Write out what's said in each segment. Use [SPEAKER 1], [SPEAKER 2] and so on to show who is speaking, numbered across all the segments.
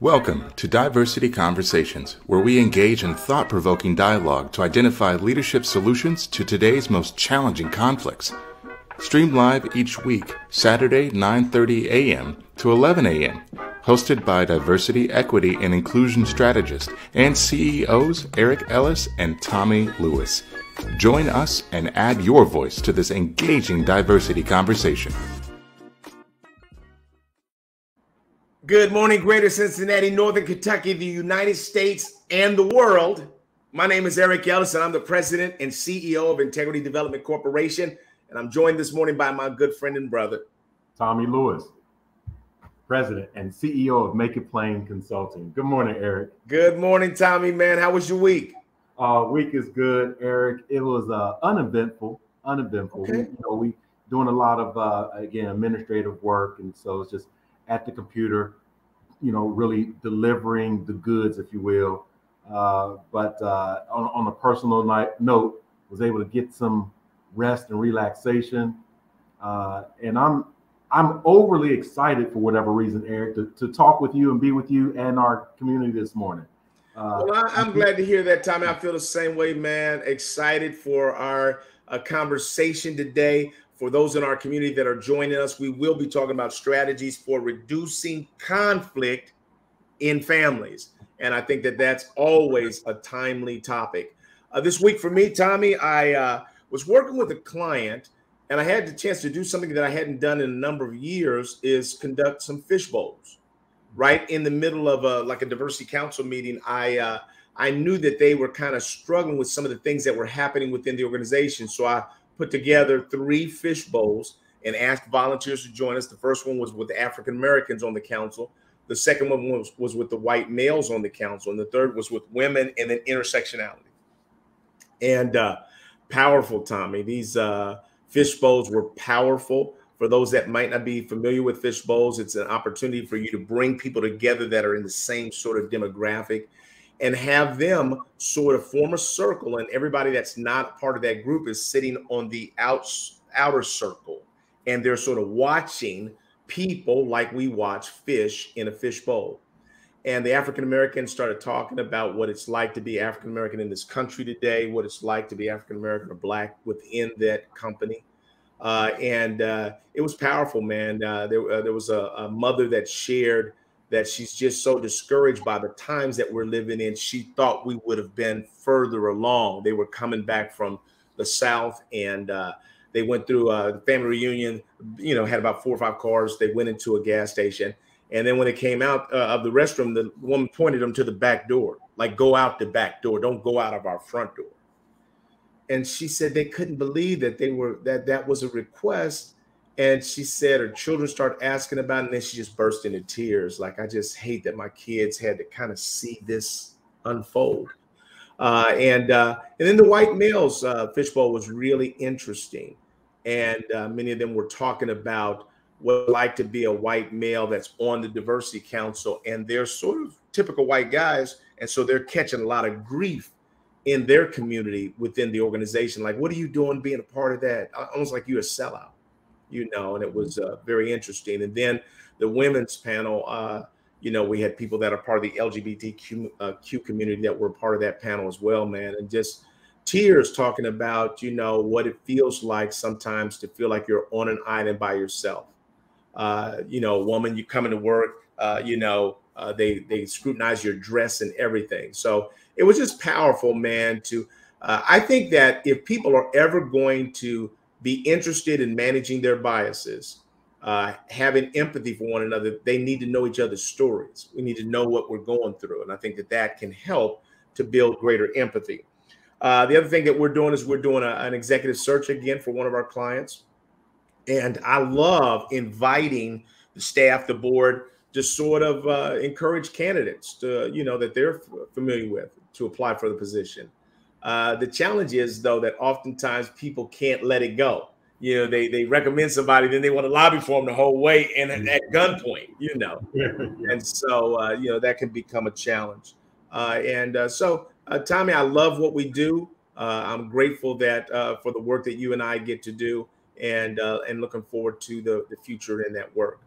[SPEAKER 1] Welcome to Diversity Conversations, where we engage in thought provoking dialogue to identify leadership solutions to today's most challenging conflicts. Stream live each week, Saturday, 9:30 a.m. to 11 a.m. Hosted by diversity, equity, and inclusion strategist and CEOs Eric Ellis and Tommy Lewis. Join us and add your voice to this engaging diversity conversation.
[SPEAKER 2] Good morning, Greater Cincinnati, Northern Kentucky, the United States, and the world. My name is Eric Ellis. I'm the president and CEO of Integrity Development Corporation. And I'm joined this morning by my good friend and brother,
[SPEAKER 3] Tommy Lewis, president and CEO of Make It Plain Consulting. Good morning, Eric.
[SPEAKER 2] Good morning, Tommy, man. How was your week?
[SPEAKER 3] Uh, week is good, Eric. It was uh, uneventful, uneventful. Okay. We, you know, we doing a lot of uh, again administrative work, and so it's just at the computer, you know, really delivering the goods, if you will. Uh, but uh, on, on, a personal night, note, was able to get some rest and relaxation. Uh, and I'm I'm overly excited for whatever reason, Eric, to, to talk with you and be with you and our community this morning.
[SPEAKER 2] Uh, well, I, am glad to hear that, Tommy. I feel the same way, man. Excited for our uh, conversation today. For those in our community that are joining us, we will be talking about strategies for reducing conflict in families. And I think that that's always a timely topic. Uh, this week for me, Tommy, I uh, was working with a client and I had the chance to do something that I hadn't done in a number of years is conduct some fish bowls. Right in the middle of a like a diversity council meeting, I uh, I knew that they were kind of struggling with some of the things that were happening within the organization. So I put together three fish bowls and asked volunteers to join us. The first one was with African Americans on the council. The second one was, was with the white males on the council. And the third was with women and then intersectionality. And uh, powerful, Tommy. These uh, fish bowls were powerful. For those that might not be familiar with fish bowls, it's an opportunity for you to bring people together that are in the same sort of demographic and have them sort of form a circle and everybody that's not part of that group is sitting on the outs, outer circle and they're sort of watching people like we watch fish in a fish bowl. And the african americans started talking about what it's like to be african american in this country today what it's like to be african american or black within that company. Uh, and uh, it was powerful man. Uh, there, uh, there was a, a mother that shared that she's just so discouraged by the times that we're living in. She thought we would have been further along. They were coming back from the South and uh, they went through a family reunion, you know, had about four or five cars. They went into a gas station. And then when it came out uh, of the restroom, the woman pointed them to the back door, like, go out the back door. Don't go out of our front door. And she said they couldn't believe that they were that that was a request and she said her children start asking about it, and then she just burst into tears. Like, I just hate that my kids had to kind of see this unfold. Uh, and uh, and then the white males uh, fishbowl was really interesting, and uh, many of them were talking about what it's like to be a white male that's on the diversity council, and they're sort of typical white guys, and so they're catching a lot of grief in their community within the organization. Like, what are you doing being a part of that? Almost like you're a sellout you know, and it was uh, very interesting. And then the women's panel, uh, you know, we had people that are part of the LGBTQ uh, Q community that were part of that panel as well, man, and just tears talking about, you know, what it feels like sometimes to feel like you're on an island by yourself. Uh, you know, woman, you come into work, uh, you know, uh, they they scrutinize your dress and everything. So it was just powerful, man. To I think that if people are ever going to be interested in managing their biases, uh, having empathy for one another. They need to know each other's stories. We need to know what we're going through. And I think that that can help to build greater empathy. Uh, the other thing that we're doing is we're doing a, an executive search again for one of our clients. And I love inviting the staff, the board, to sort of uh, encourage candidates to, you know, that they're familiar with to apply for the position. Uh, the challenge is though that oftentimes people can't let it go. You know, they they recommend somebody, then they want to lobby for them the whole way and at, at gunpoint. You know, and so uh, you know that can become a challenge. Uh, and uh, so, uh, Tommy, I love what we do. I'm grateful that for the work that you and I get to do, and and looking forward to the the future in that work.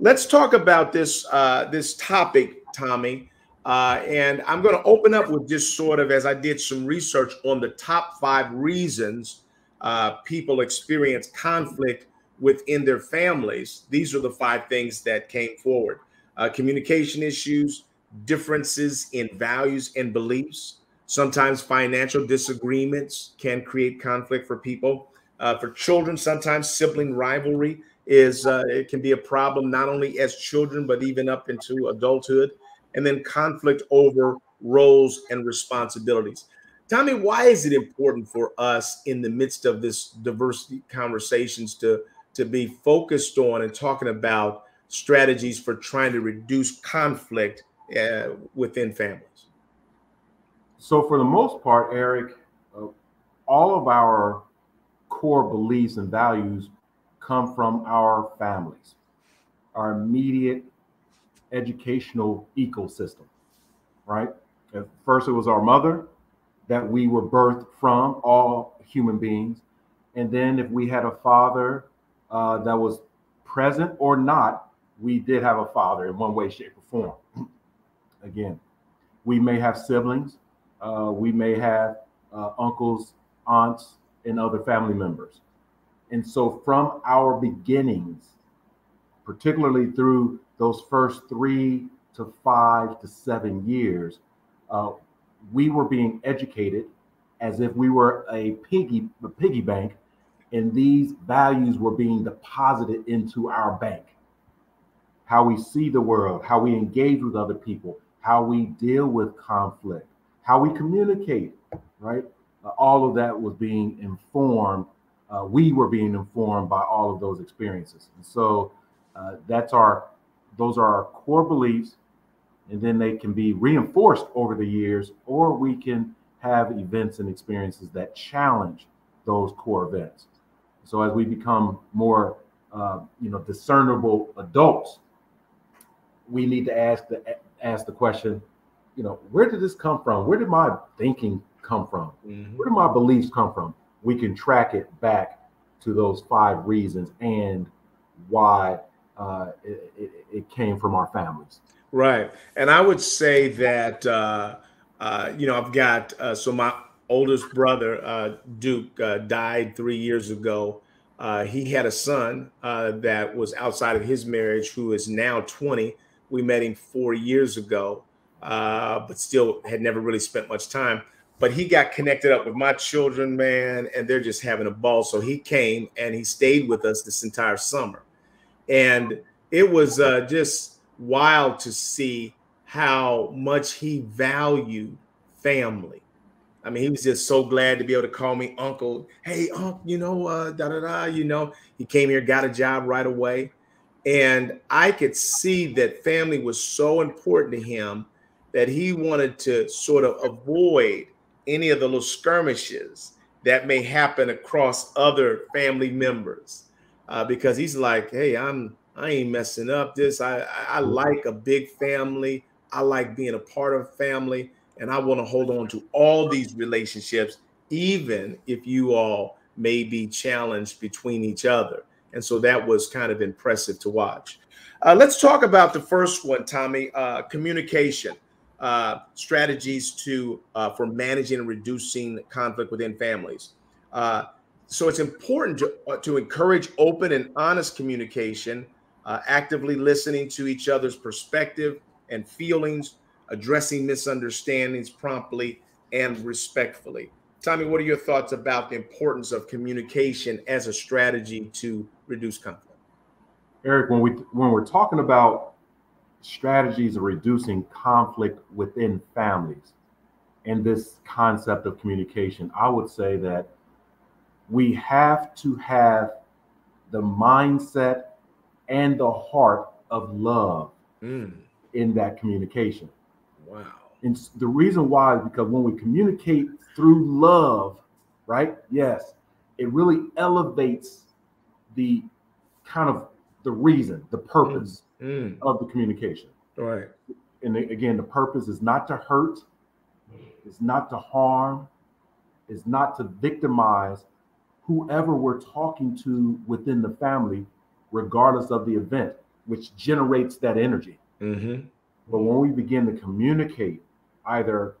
[SPEAKER 2] let's talk about this uh, this topic, Tommy. Uh, and I'm going to open up with just sort of as I did some research on the top five reasons uh, people experience conflict within their families. These are the five things that came forward uh, communication issues, differences in values and beliefs. Sometimes financial disagreements can create conflict for people. Uh, for children, sometimes sibling rivalry is uh, it can be a problem not only as children but even up into adulthood and then conflict over roles and responsibilities. Tommy, why is it important for us in the midst of this diversity conversations to to be focused on and talking about strategies for trying to reduce conflict uh, within families?
[SPEAKER 3] So for the most part eric uh, all of our core beliefs and values come from our families, our immediate educational ecosystem, right? At first, it was our mother that we were birthed from, all human beings. And then, if we had a father uh, that was present or not, we did have a father in one way, shape, or form. Again, we may have siblings, uh, we may have uh, uncles, aunts, and other family members. And so, from our beginnings, particularly through those first three to five to seven years, uh, we were being educated as if we were a piggy, a piggy bank, and these values were being deposited into our bank. How we see the world, how we engage with other people, how we deal with conflict, how we communicate, right? Uh, all of that was being informed uh, we were being informed by all of those experiences. And so uh, that's our, those are our core beliefs, and then they can be reinforced over the years, or we can have events and experiences that challenge those core events. So as we become more, uh, you know, discernible adults, we need to ask the ask the question, you know, where did this come from? Where did my thinking come from? Mm-hmm. Where did my beliefs come from? we can track it back to those five reasons and why uh, it, it, it, came from our families.
[SPEAKER 2] Right. And I would say that, uh, uh, you know, I've got, uh, so my oldest brother, uh, Duke, uh, died three years ago. he had a son that was outside of his marriage who is now 20. We met him four years ago, but still had never really spent much time but he got connected up with my children, man, and they're just having a ball. So he came and he stayed with us this entire summer. And it was uh, just wild to see how much he valued family. I mean, he was just so glad to be able to call me uncle. Hey, uncle, you know, uh, da da da, you know, he came here, got a job right away. And I could see that family was so important to him that he wanted to sort of avoid any of the little skirmishes that may happen across other family members uh, because he's like hey i'm i ain't messing up this. I i like a big family. I like being a part of family and i want to hold on to all these relationships even if you all may be challenged between each other. And so that was kind of impressive to watch. Uh, let's talk about the first one tommy uh, communication uh, strategies to uh, for managing and reducing conflict within families. So it's important to, uh, to encourage open and honest communication, uh, actively listening to each other's perspective and feelings, addressing misunderstandings promptly and respectfully. Tommy, what are your thoughts about the importance of communication as a strategy to reduce conflict?
[SPEAKER 3] Eric, when we when we're talking about strategies of reducing conflict within families and this concept of communication, I would say that we have to have the mindset and the heart of love mm. in that communication.
[SPEAKER 2] Wow.
[SPEAKER 3] And the reason why is because when we communicate through love, right? Yes, it really elevates the kind of the reason, the purpose mm. of the communication.
[SPEAKER 2] Right.
[SPEAKER 3] And again, the purpose is not to hurt, is not to harm, is not to victimize whoever we're talking to within the family, regardless of the event. which generates that energy.
[SPEAKER 2] Mm-hmm.
[SPEAKER 3] But when we begin to communicate either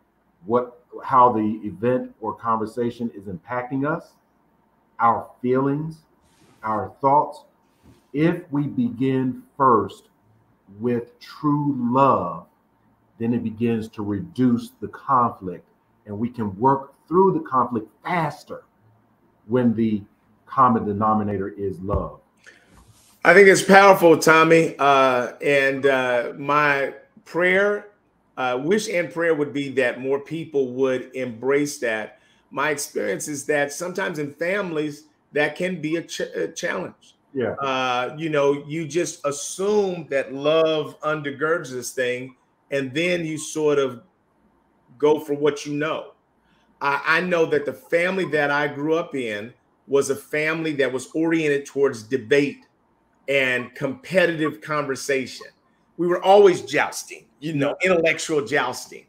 [SPEAKER 3] what how the event or conversation is impacting us, our feelings, our thoughts, if we begin first with true love, then it begins to reduce the conflict and we can work through the conflict faster when the common denominator is love.
[SPEAKER 2] I think it's powerful, Tommy. Uh, and uh, my prayer, uh, wish and prayer would be that more people would embrace that. My experience is that sometimes in families, that can be a, ch- a challenge.
[SPEAKER 3] Yeah.
[SPEAKER 2] Uh, you know, you just assume that love undergirds this thing, and then you sort of go for what you know. I, I know that the family that I grew up in was a family that was oriented towards debate and competitive conversation. We were always jousting, you know, intellectual jousting.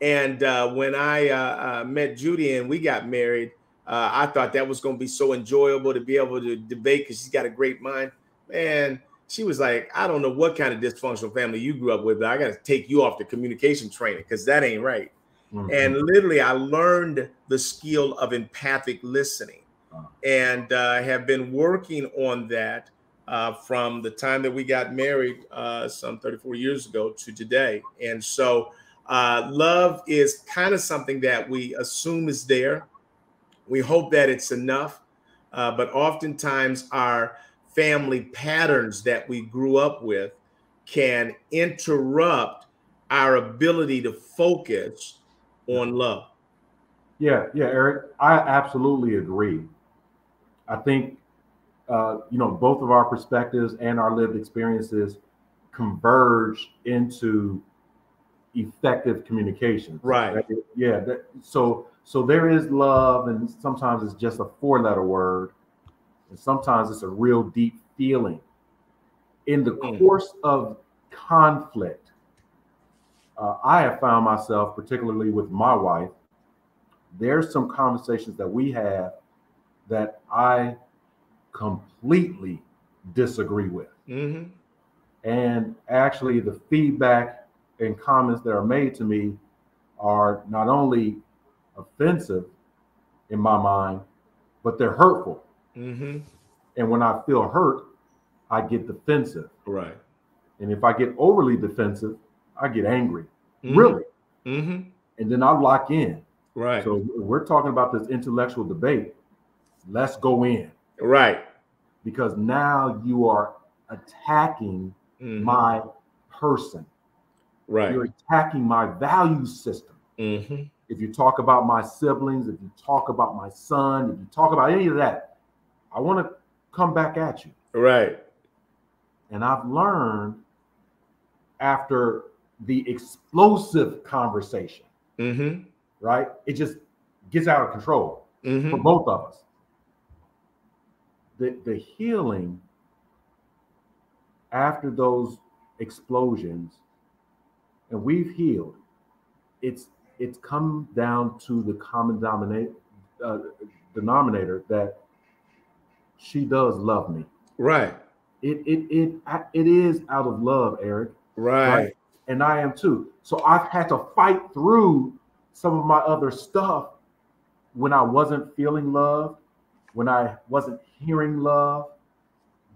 [SPEAKER 2] And uh, when I uh, uh, met Judy and we got married, uh, I thought that was going to be so enjoyable to be able to debate because she's got a great mind. And she was like, I don't know what kind of dysfunctional family you grew up with, but I got to take you off the communication training because that ain't right. Mm-hmm. And literally, I learned the skill of empathic listening and uh, have been working on that uh, from the time that we got married uh, some 34 years ago to today. And so, uh, love is kind of something that we assume is there. We hope that it's enough, uh, but oftentimes our family patterns that we grew up with can interrupt our ability to focus on love.
[SPEAKER 3] Yeah, yeah, Eric, I absolutely agree. I think uh, you know both of our perspectives and our lived experiences converge into effective communication.
[SPEAKER 2] Right.
[SPEAKER 3] Yeah. That, so so there is love, and sometimes it's just a four-letter word, and sometimes it's a real deep feeling. In the mm. course of conflict, uh, I have found myself, particularly with my wife, there's some conversations that we have that I completely disagree with.
[SPEAKER 2] Mm-hmm.
[SPEAKER 3] And actually, the feedback and comments that are made to me are not only offensive in my mind, but they're hurtful.
[SPEAKER 2] Mm-hmm.
[SPEAKER 3] And when I feel hurt, I get defensive.
[SPEAKER 2] Right.
[SPEAKER 3] And if I get overly defensive, I get angry.
[SPEAKER 2] Mm-hmm.
[SPEAKER 3] Really.
[SPEAKER 2] Mm-hmm.
[SPEAKER 3] And then I lock in.
[SPEAKER 2] Right.
[SPEAKER 3] So we're talking about this intellectual debate. Let's go in.
[SPEAKER 2] Right.
[SPEAKER 3] Because now you are attacking
[SPEAKER 2] mm-hmm.
[SPEAKER 3] my person.
[SPEAKER 2] Right.
[SPEAKER 3] You're attacking my value system.
[SPEAKER 2] Mm-hmm.
[SPEAKER 3] If you talk about my siblings, if you talk about my son, if you talk about any of that, I want to come back at you.
[SPEAKER 2] Right.
[SPEAKER 3] And I've learned after the explosive conversation,
[SPEAKER 2] mm-hmm.
[SPEAKER 3] right? It just gets out of control
[SPEAKER 2] mm-hmm.
[SPEAKER 3] for both of us. The, the healing after those explosions, and we've healed, it's it's come down to the common dominate, uh, denominator that she does love me.
[SPEAKER 2] Right.
[SPEAKER 3] It it it it is out of love, Eric.
[SPEAKER 2] Right. right.
[SPEAKER 3] And I am too. So I've had to fight through some of my other stuff when I wasn't feeling love, when I wasn't hearing love.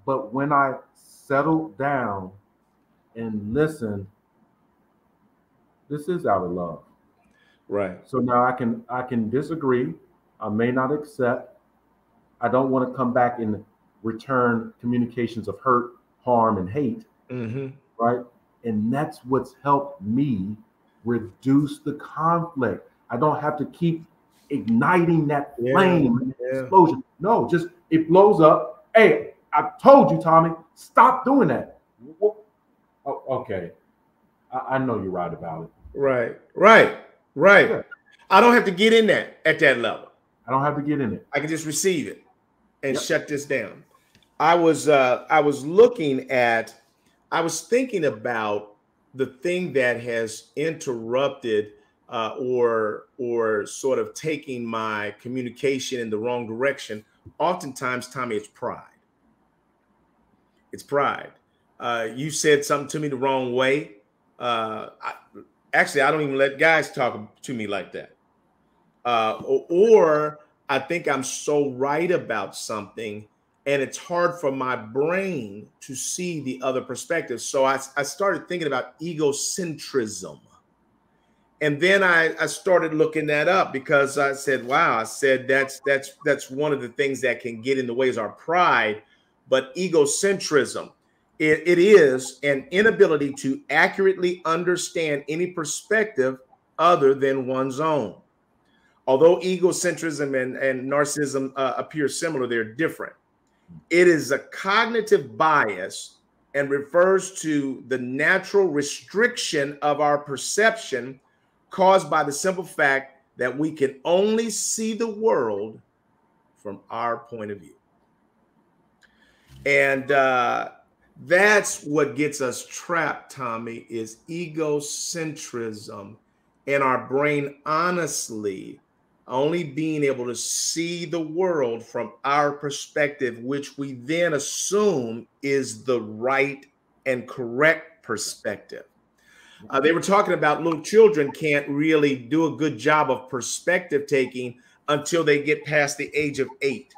[SPEAKER 3] But when I settled down and listened, this is out of love.
[SPEAKER 2] Right.
[SPEAKER 3] So now I can I can disagree. I may not accept. I don't want to come back and return communications of hurt, harm, and hate.
[SPEAKER 2] Mm-hmm.
[SPEAKER 3] Right. And that's what's helped me reduce the conflict. I don't have to keep igniting that flame yeah, yeah. explosion. No, just it blows up. Hey, I told you, Tommy, stop doing that. Oh, okay. I, I know you're right about it.
[SPEAKER 2] Right, right. Right. Yeah. I don't have to get in that at that level.
[SPEAKER 3] I don't have to get in it.
[SPEAKER 2] I can just receive it and yep. shut this down. I was uh I was looking at I was thinking about the thing that has interrupted uh, or or sort of taking my communication in the wrong direction. Oftentimes, Tommy, it's pride. It's pride. uh, you said something to me the wrong way. Uh, I, actually, I don't even let guys talk to me like that. Uh, or, or I think I'm so right about something and it's hard for my brain to see the other perspective. So I, I started thinking about egocentrism. And then I, I started looking that up because I said, wow, I said that's that's that's one of the things that can get in the way is our pride, but egocentrism. It, it is an inability to accurately understand any perspective other than one's own. Although egocentrism and, and narcissism uh, appear similar, they're different. It is a cognitive bias and refers to the natural restriction of our perception caused by the simple fact that we can only see the world from our point of view. And uh, that's what gets us trapped, Tommy, is egocentrism and our brain honestly only being able to see the world from our perspective, which we then assume is the right and correct perspective. Uh, they were talking about little children can't really do a good job of perspective taking until they get past the age of eight.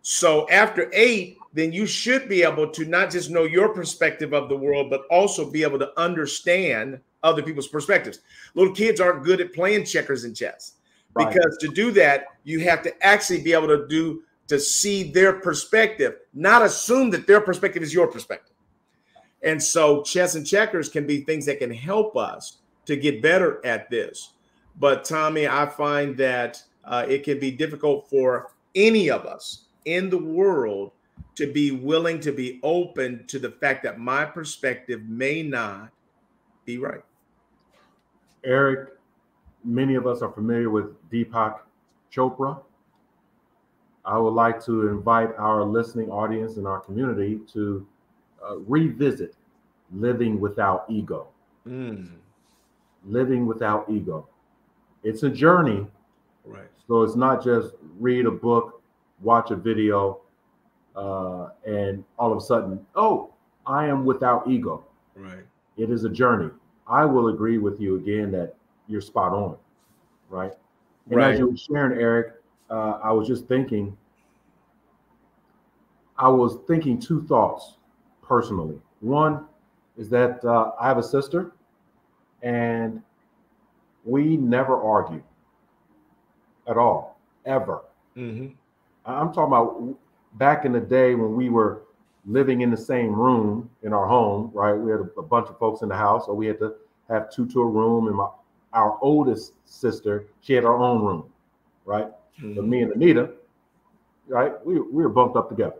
[SPEAKER 2] So after eight, then you should be able to not just know your perspective of the world, but also be able to understand other people's perspectives. Little kids aren't good at playing checkers and chess because to do that, you have to actually be able to do to see their perspective, not assume that their perspective is your perspective. And so, chess and checkers can be things that can help us to get better at this. But, Tommy, I find that uh, it can be difficult for any of us in the world to be willing to be open to the fact that my perspective may not be right.
[SPEAKER 3] Eric, many of us are familiar with Deepak Chopra. I would like to invite our listening audience and our community to uh, revisit living without ego. Mm. Living without ego. It's a journey.
[SPEAKER 2] Right.
[SPEAKER 3] So it's not just read a book, watch a video, uh, and all of a sudden, oh, I am without ego.
[SPEAKER 2] Right.
[SPEAKER 3] It is a journey. I will agree with you again that you're spot on, right? And right. as you were sharing, Eric, uh, I was just thinking, I was thinking two thoughts personally. One is that uh, I have a sister, and we never argue at all, ever. Mm-hmm. I'm talking about back in the day when we were living in the same room in our home, right? We had a, a bunch of folks in the house, so we had to have two to a room, and my our oldest sister, she had her own room, right? Mm-hmm. But me and Anita, right, we, we were bumped up together.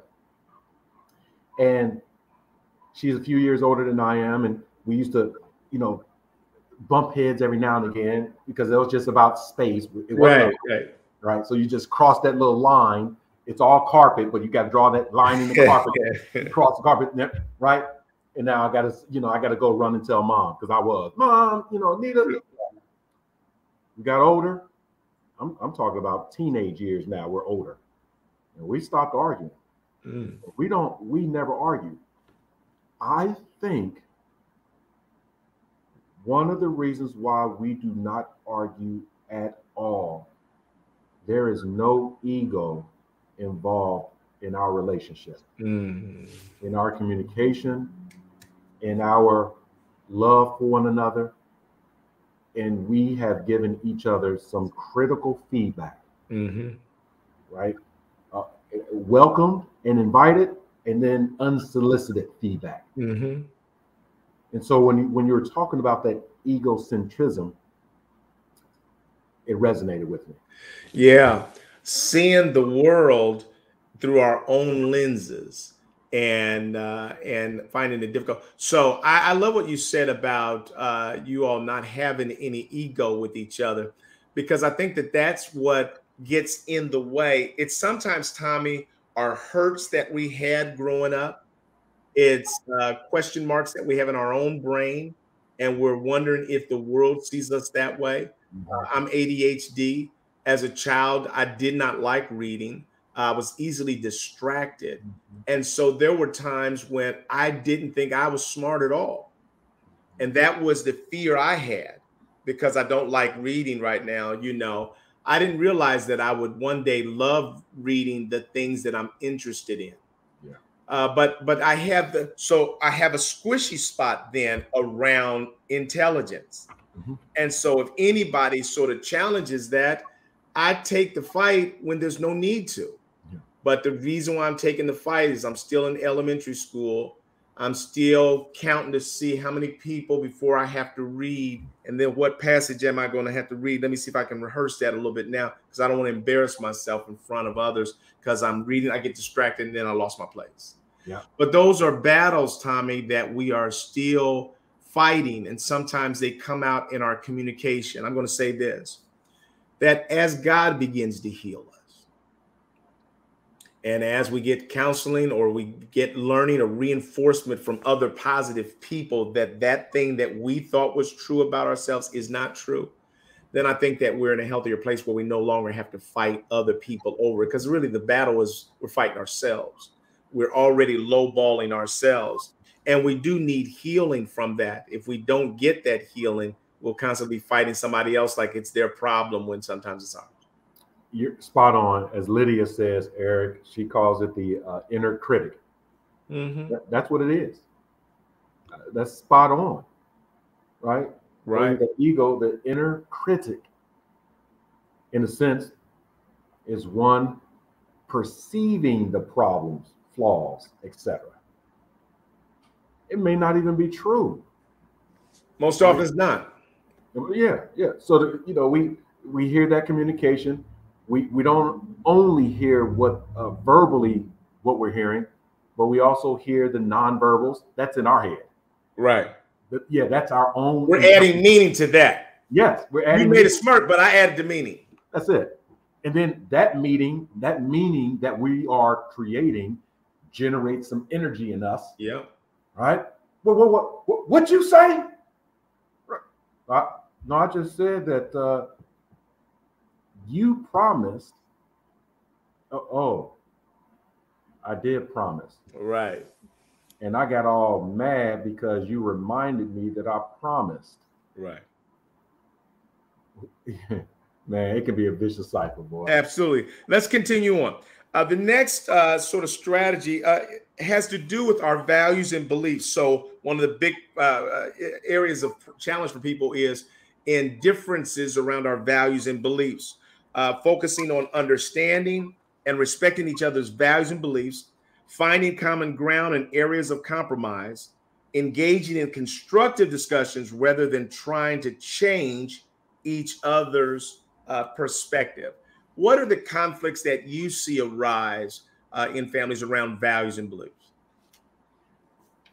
[SPEAKER 3] And she's a few years older than I am, and we used to, you know, bump heads every now and again because it was just about space. It
[SPEAKER 2] right, right.
[SPEAKER 3] Right. So you just cross that little line. It's all carpet, but you got to draw that line in the carpet, cross the carpet, right? And now I got to, you know, I got to go run and tell mom because I was, mom, you know, Anita, we got older. I'm, I'm talking about teenage years now. We're older. And we stopped arguing. Mm. We don't, we never argue. I think one of the reasons why we do not argue at all, there is no ego involved in our relationship, mm. in our communication, in our love for one another, and we have given each other some critical feedback, mm-hmm. right? Uh, welcomed and invited, and then unsolicited feedback. Mm-hmm. And so when you, when you were talking about that egocentrism, it resonated with me.
[SPEAKER 2] Yeah, seeing the world through our own lenses and uh, and finding it difficult. So I, I love what you said about uh, you all not having any ego with each other, because I think that that's what gets in the way. It's sometimes Tommy our hurts that we had growing up. It's uh, question marks that we have in our own brain, and we're wondering if the world sees us that way. Mm-hmm. I'm ADHD. As a child, I did not like reading. I was easily distracted. Mm-hmm. And so there were times when I didn't think I was smart at all. And that was the fear I had because I don't like reading right now, you know. I didn't realize that I would one day love reading the things that I'm interested in. Yeah. Uh, but but I have the so I have a squishy spot then around intelligence. Mm-hmm. And so if anybody sort of challenges that, I take the fight when there's no need to. But the reason why I'm taking the fight is I'm still in elementary school. I'm still counting to see how many people before I have to read, and then what passage am I going to have to read? Let me see if I can rehearse that a little bit now, because I don't want to embarrass myself in front of others. Because I'm reading, I get distracted, and then I lost my place. Yeah. But those are battles, Tommy, that we are still fighting, and sometimes they come out in our communication. I'm going to say this: that as God begins to heal and as we get counseling or we get learning or reinforcement from other positive people that that thing that we thought was true about ourselves is not true, then I think that we're in a healthier place where we no longer have to fight other people over it. Because really, the battle is we're fighting ourselves. We're already lowballing ourselves. And we do need healing from that. If we don't get that healing, we'll constantly be fighting somebody else like it's their problem when sometimes it's ours
[SPEAKER 3] you're spot on. As Lydia says, Eric, she calls it the uh, inner critic. Mm-hmm. That, that's what it is. Uh, that's spot on, right?
[SPEAKER 2] Right.
[SPEAKER 3] the ego, the inner critic, in a sense, is one perceiving the problems, flaws, etc. It may not even be true.
[SPEAKER 2] Most often, it's not.
[SPEAKER 3] Yeah, yeah. So the, you know, we we hear that communication we we don't only hear what uh, verbally what we're hearing, but we also hear the nonverbals. That's in our head.
[SPEAKER 2] Right.
[SPEAKER 3] But yeah, that's our own.
[SPEAKER 2] We're adding meaning to that.
[SPEAKER 3] Yes, we're adding.
[SPEAKER 2] You made meaning. it smart, but I added the meaning.
[SPEAKER 3] That's it. And then that meaning, that meaning that we are creating, generates some energy in us.
[SPEAKER 2] Yeah.
[SPEAKER 3] Right. What what what what, what you say? I, no, I just said that uh, you promised. Oh, oh, I did promise.
[SPEAKER 2] Right.
[SPEAKER 3] And I got all mad because you reminded me that I promised.
[SPEAKER 2] Right.
[SPEAKER 3] Man, it can be a vicious cycle, boy.
[SPEAKER 2] Absolutely. Let's continue on. Uh, the next uh, sort of strategy uh, has to do with our values and beliefs. So, one of the big uh, uh, areas of challenge for people is in differences around our values and beliefs uh, focusing on understanding and respecting each other's values and beliefs, finding common ground in areas of compromise, engaging in constructive discussions rather than trying to change each other's uh, perspective. What are the conflicts that you see arise uh, in families around values and beliefs?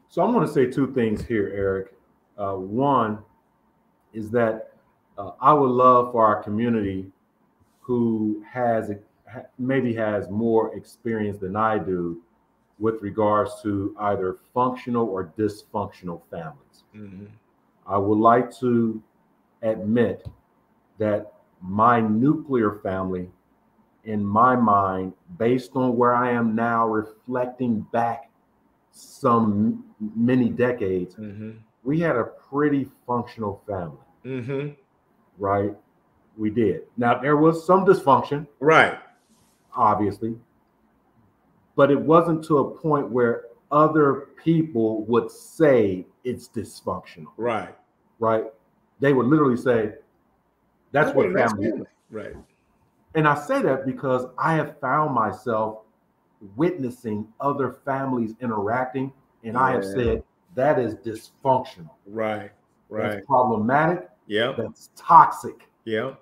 [SPEAKER 3] So I'm going to say two things here, Eric. Uh, one is that uh, I would love for our community who has maybe has more experience than I do with regards to either functional or dysfunctional families. Mm-hmm. I would like to admit that my nuclear family, in my mind, based on where I am now, reflecting back some many decades, mm-hmm. we had a pretty functional family. Mm-hmm. Right? We did. Now there was some dysfunction,
[SPEAKER 2] right?
[SPEAKER 3] Obviously, but it wasn't to a point where other people would say it's dysfunctional,
[SPEAKER 2] right?
[SPEAKER 3] Right? They would literally say, "That's what family is."
[SPEAKER 2] Right.
[SPEAKER 3] And I say that because I have found myself witnessing other families interacting, and yeah. I have said that is dysfunctional.
[SPEAKER 2] Right. Right.
[SPEAKER 3] That's problematic.
[SPEAKER 2] Yeah.
[SPEAKER 3] That's toxic.
[SPEAKER 2] Yeah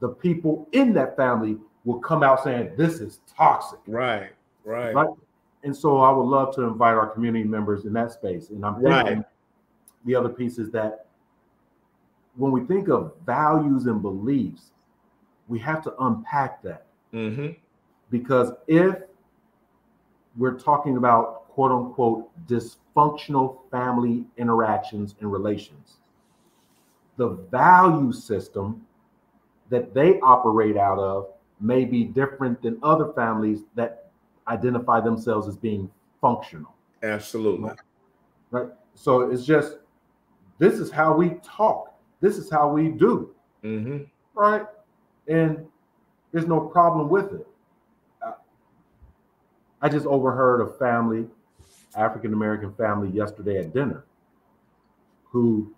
[SPEAKER 3] the people in that family will come out saying this is toxic.
[SPEAKER 2] Right, right. Right.
[SPEAKER 3] And so I would love to invite our community members in that space. And I'm thinking right. the other piece is that when we think of values and beliefs, we have to unpack that. Mm-hmm. Because if we're talking about quote unquote dysfunctional family interactions and relations, the value system that they operate out of may be different than other families that identify themselves as being functional.
[SPEAKER 2] Absolutely.
[SPEAKER 3] Right. So it's just this is how we talk. This is how we do.
[SPEAKER 2] Mm-hmm.
[SPEAKER 3] Right. And there's no problem with it. I just overheard a family, African American family, yesterday at dinner, who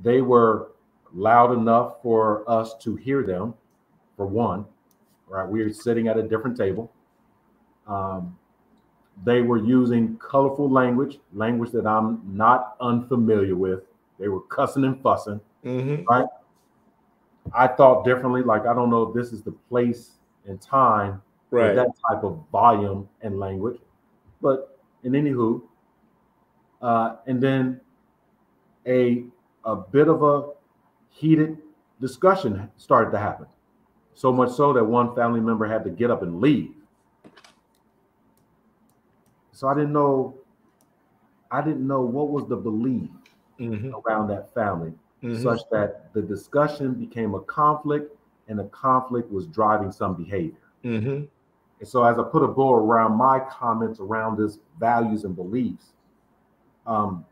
[SPEAKER 3] they were loud enough for us to hear them, for one. Right. We were sitting at a different table. Um, they were using colorful language, language that I'm not unfamiliar with. They were cussing and fussing.
[SPEAKER 2] Mm-hmm.
[SPEAKER 3] Right. I thought differently. Like, I don't know if this is the place and time
[SPEAKER 2] Right.
[SPEAKER 3] for that type of volume and language. But in anywho, uh, and then a a bit of a heated discussion started to happen. So much so that one family member had to get up and leave. So I didn't know, I didn't know what was the belief
[SPEAKER 2] Mm-hmm.
[SPEAKER 3] around that family,
[SPEAKER 2] Mhm.
[SPEAKER 3] such that the discussion became a conflict and the conflict was driving some behavior.
[SPEAKER 2] Mm-hmm.
[SPEAKER 3] And so, as I put a bow around my comments around this values and beliefs, um,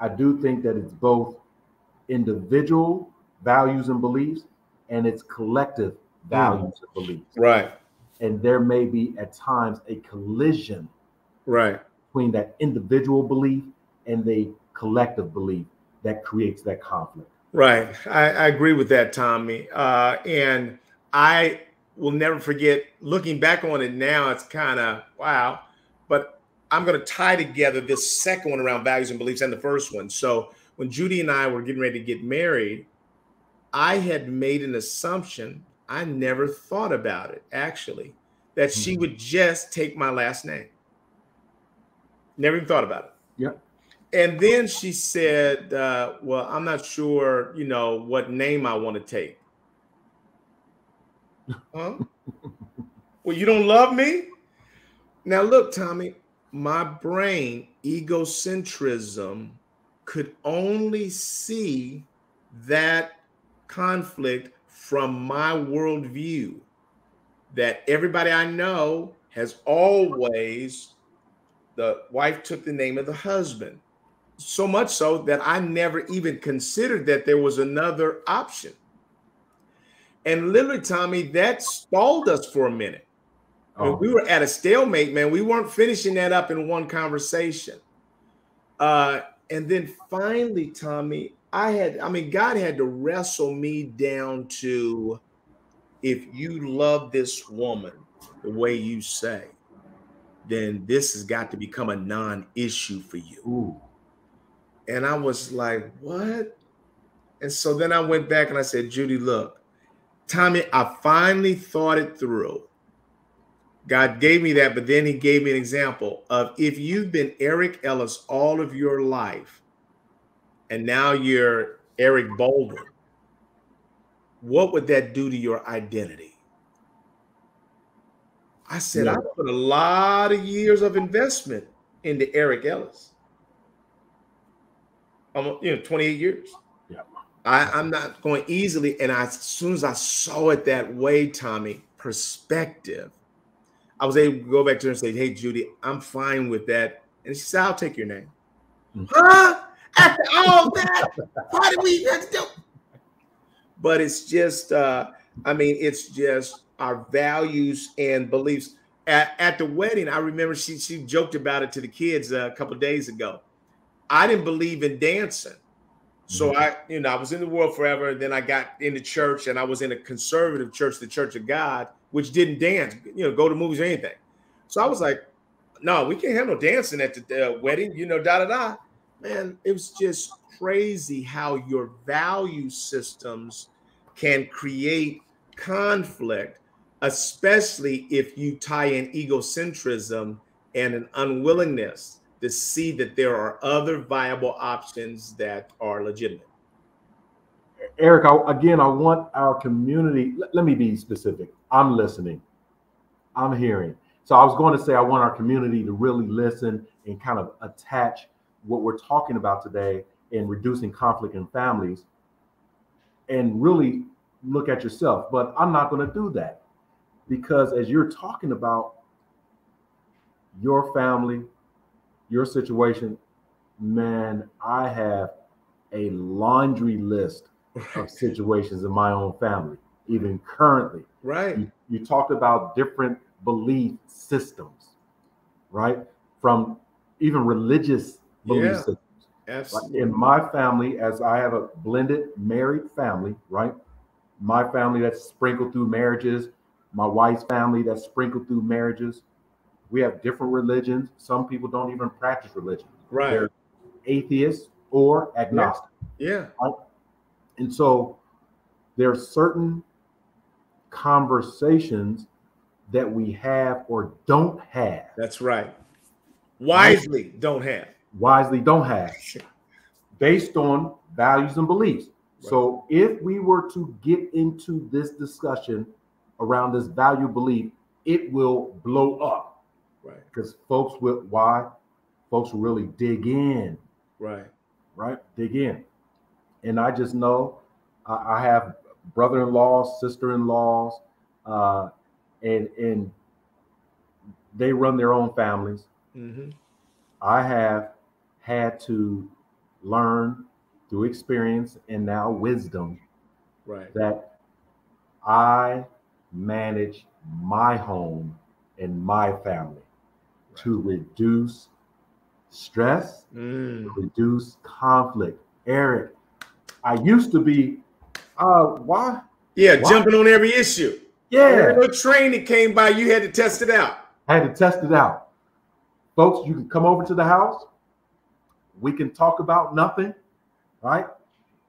[SPEAKER 3] I do think that it's both individual values and beliefs and it's collective values and beliefs.
[SPEAKER 2] Right.
[SPEAKER 3] And there may be at times a collision
[SPEAKER 2] Right.
[SPEAKER 3] between that individual belief and the collective belief that creates that conflict.
[SPEAKER 2] Right. I, I agree with that, Tommy. Uh, and I will never forget looking back on it now, it's kind of wow. But I'm going to tie together this second one around values and beliefs and the first one. So when Judy and I were getting ready to get married, I had made an assumption. I never thought about it actually, that she
[SPEAKER 3] Mhm.
[SPEAKER 2] would just take my last name. Never even thought about it.
[SPEAKER 3] Yep.
[SPEAKER 2] And then she said, uh, "Well, I'm not sure, you know, what name I want to take." Huh? well, you don't love me? Now, look, Tommy, my brain, egocentrism, could only see that conflict from my worldview. That everybody I know has always, the wife took the name of the husband. So much so that I never even considered that there was another option. And literally, Tommy, that stalled us for a minute.
[SPEAKER 3] Oh,
[SPEAKER 2] we were at a stalemate, man. We weren't finishing that up in one conversation. Uh, and then finally, Tommy, I had, I mean, God had to wrestle me down to if you love this woman the way you say, then this has got to become a non issue for you.
[SPEAKER 3] ooh,
[SPEAKER 2] And I was like, what? And so then I went back and I said, Judy, look, Tommy, I finally thought it through. God gave me that, but then he gave me an example of if you've been Eric Ellis all of your life, and now you're Eric Baldwin, what would that do to your identity? I said,
[SPEAKER 3] Yeah.
[SPEAKER 2] I put a lot of years of investment into Eric Ellis. Almost, you know, 28 years.
[SPEAKER 3] Yeah.
[SPEAKER 2] I, I'm not going easily. And I, as soon as I saw it that way, Tommy, perspective, I was able to go back to her and say, Hey, Judy, I'm fine with that. And she said, I'll take your name.
[SPEAKER 3] Mhm.
[SPEAKER 2] Huh? After all that, why did we have to do? But it's just, uh, I mean, it's just our values and beliefs. At, at the wedding, I remember she she joked about it to the kids uh, a couple days ago. I didn't believe in dancing. So I, you know, I was in the world forever. And then I got into church and I was in a conservative church, the Church of God, which didn't dance, you know, go to movies or anything. So I was like, no, we can't have no dancing at the uh, wedding, you know, da da da. Man, it was just crazy how your value systems can create conflict, especially if you tie in egocentrism and an unwillingness to see that there are other viable options that are legitimate.
[SPEAKER 3] Eric, I, again, I want our community. Let, let me be specific. I'm listening. I'm hearing. So I was going to say I want our community to really listen and kind of attach what we're talking about today in reducing conflict in families, and really look at yourself. But I'm not going to do that because as you're talking about your family, your situation, man, I have a laundry list of situations in my own family, even currently.
[SPEAKER 2] Right.
[SPEAKER 3] You, you talked about different belief systems, right? From even religious belief yeah, systems.
[SPEAKER 2] Absolutely.
[SPEAKER 3] in my family, as I have a blended married family, right? My family that's sprinkled through marriages, my wife's family that's sprinkled through marriages. We have different religions. Some people don't even practice religion.
[SPEAKER 2] Right. They're
[SPEAKER 3] atheists or agnostic.
[SPEAKER 2] Yeah. Right?
[SPEAKER 3] And so there are certain conversations that we have or don't have.
[SPEAKER 2] That's right. Wisely don't have.
[SPEAKER 3] Wisely don't have. Based on values and beliefs. Right. So if we were to get into this discussion around this value belief, it will blow up.
[SPEAKER 2] Right.
[SPEAKER 3] Because folks will why? Folks will really dig in.
[SPEAKER 2] Right.
[SPEAKER 3] Right. Dig in. And I just know I, I have brother-in-laws, sister-in-laws, uh, and and they run their own families.
[SPEAKER 2] Mm-hmm.
[SPEAKER 3] I have had to learn through experience and now wisdom
[SPEAKER 2] right.
[SPEAKER 3] that I manage my home and my family right. to reduce stress,
[SPEAKER 2] mm.
[SPEAKER 3] reduce conflict. Eric, I used to be, uh, why?
[SPEAKER 2] Yeah, why? jumping on every issue.
[SPEAKER 3] Yeah.
[SPEAKER 2] No train that came by, you had to test it out.
[SPEAKER 3] I had to test it out. Folks, you can come over to the house. We can talk about nothing, right?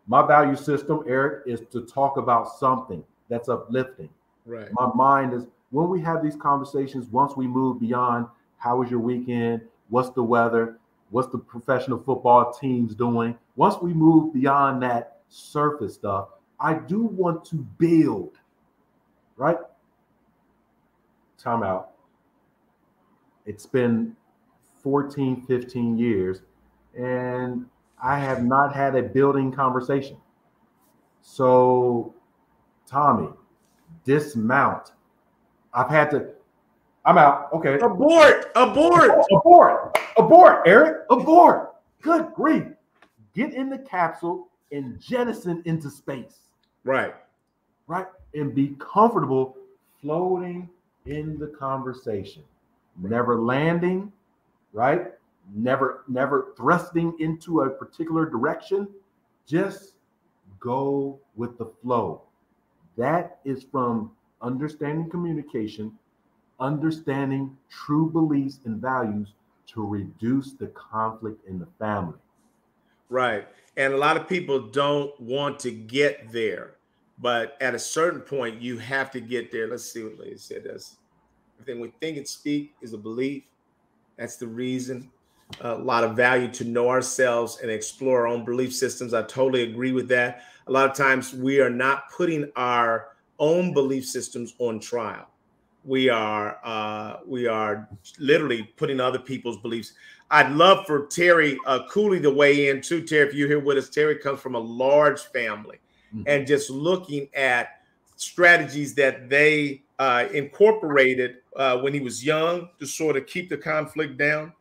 [SPEAKER 3] My value system, Eric, is to talk about something that's uplifting.
[SPEAKER 2] Right.
[SPEAKER 3] My mind is when we have these conversations, once we move beyond how was your weekend? What's the weather? What's the professional football teams doing? Once we move beyond that surface stuff, I do want to build, right? Time out. It's been 14, 15 years, and I have not had a building conversation. So, Tommy, dismount. I've had to, I'm out. Okay.
[SPEAKER 2] Abort, abort,
[SPEAKER 3] abort, abort, Eric, abort. Good grief. Get in the capsule and jettison into space.
[SPEAKER 2] Right.
[SPEAKER 3] Right. And be comfortable floating in the conversation, never landing, right? Never, never thrusting into a particular direction. Just go with the flow. That is from understanding communication, understanding true beliefs and values to reduce the conflict in the family.
[SPEAKER 2] Right. And a lot of people don't want to get there, but at a certain point, you have to get there. Let's see what Lady said. This. Everything we think and speak is a belief. That's the reason. A lot of value to know ourselves and explore our own belief systems. I totally agree with that. A lot of times we are not putting our own belief systems on trial. We are uh, we are literally putting other people's beliefs. I'd love for Terry uh, Cooley to weigh in too. Terry, if you're here with us, Terry comes from a large family, mm-hmm. and just looking at strategies that they uh, incorporated uh, when he was young to sort of keep the conflict down,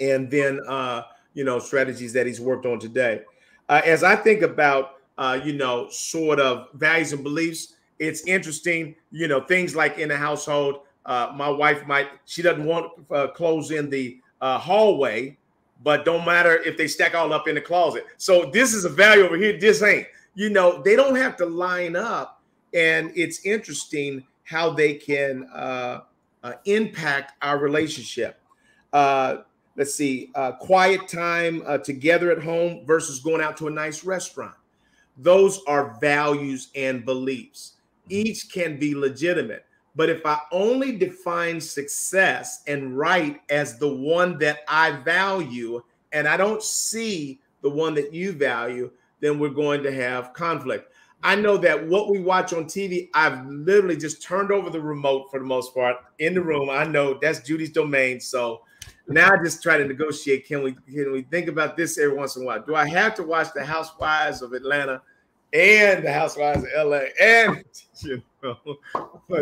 [SPEAKER 2] and then uh, you know strategies that he's worked on today. Uh, as I think about uh, you know sort of values and beliefs, it's interesting. You know things like in the household, uh, my wife might she doesn't want clothes in the hallway, but don't matter if they stack all up in the closet. So this is a value over here. This ain't. You know they don't have to line up and it's interesting how they can uh, uh, impact our relationship. Uh, let's see, uh, quiet time uh, together at home versus going out to a nice restaurant. Those are values and beliefs. Mm-hmm. Each can be legitimate. But if I only define success and right as the one that I value, and I don't see the one that you value, then we're going to have conflict. I know that what we watch on TV, I've literally just turned over the remote for the most part in the mm-hmm. room. I know that's Judy's domain. So now I just try to negotiate. Can we can we think about this every once in a while? Do I have to watch the Housewives of Atlanta and the Housewives of LA, and you know,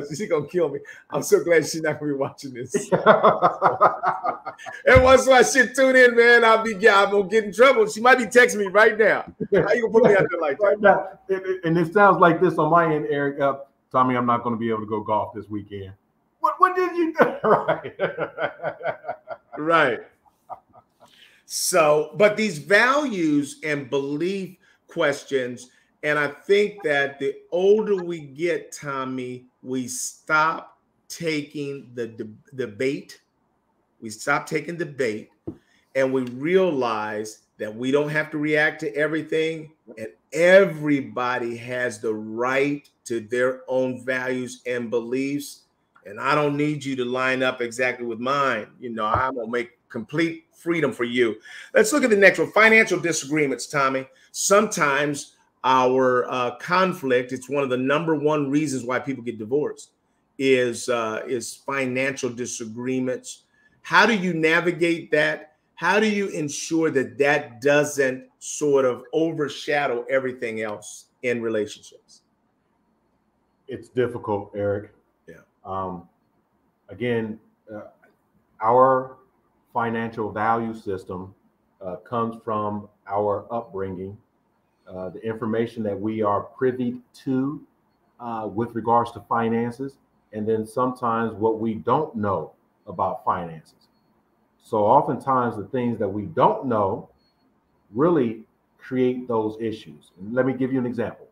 [SPEAKER 2] she's gonna kill me. I'm so glad she's not gonna be watching this. and once I should tune in, man, I'll be I'm gonna get in trouble. She might be texting me right now. How you gonna put me out there like that? Now,
[SPEAKER 3] and it sounds like this on my end, Eric. Uh, Tommy, I'm not gonna be able to go golf this weekend. What what did you do? right.
[SPEAKER 2] right. So, but these values and belief questions and I think that the older we get, Tommy, we stop taking the de- debate. We stop taking debate and we realize that we don't have to react to everything and everybody has the right to their own values and beliefs. And i don't need you to line up exactly with mine. You know i'm gonna make complete freedom for you. Let's look at the next one. Financial disagreements tommy. Sometimes our uh, conflict it's one of the number one reasons why people get divorced is uh, is financial disagreements. How do you navigate that? How do you ensure that that doesn't sort of overshadow everything else in relationships?
[SPEAKER 3] It's difficult eric.
[SPEAKER 2] Yeah.
[SPEAKER 3] Um, again uh, our financial value system uh, comes from our upbringing uh, the information that we are privy to uh, with regards to finances, and then sometimes what we don't know about finances. So, oftentimes, the things that we don't know really create those issues. And let me give you an example.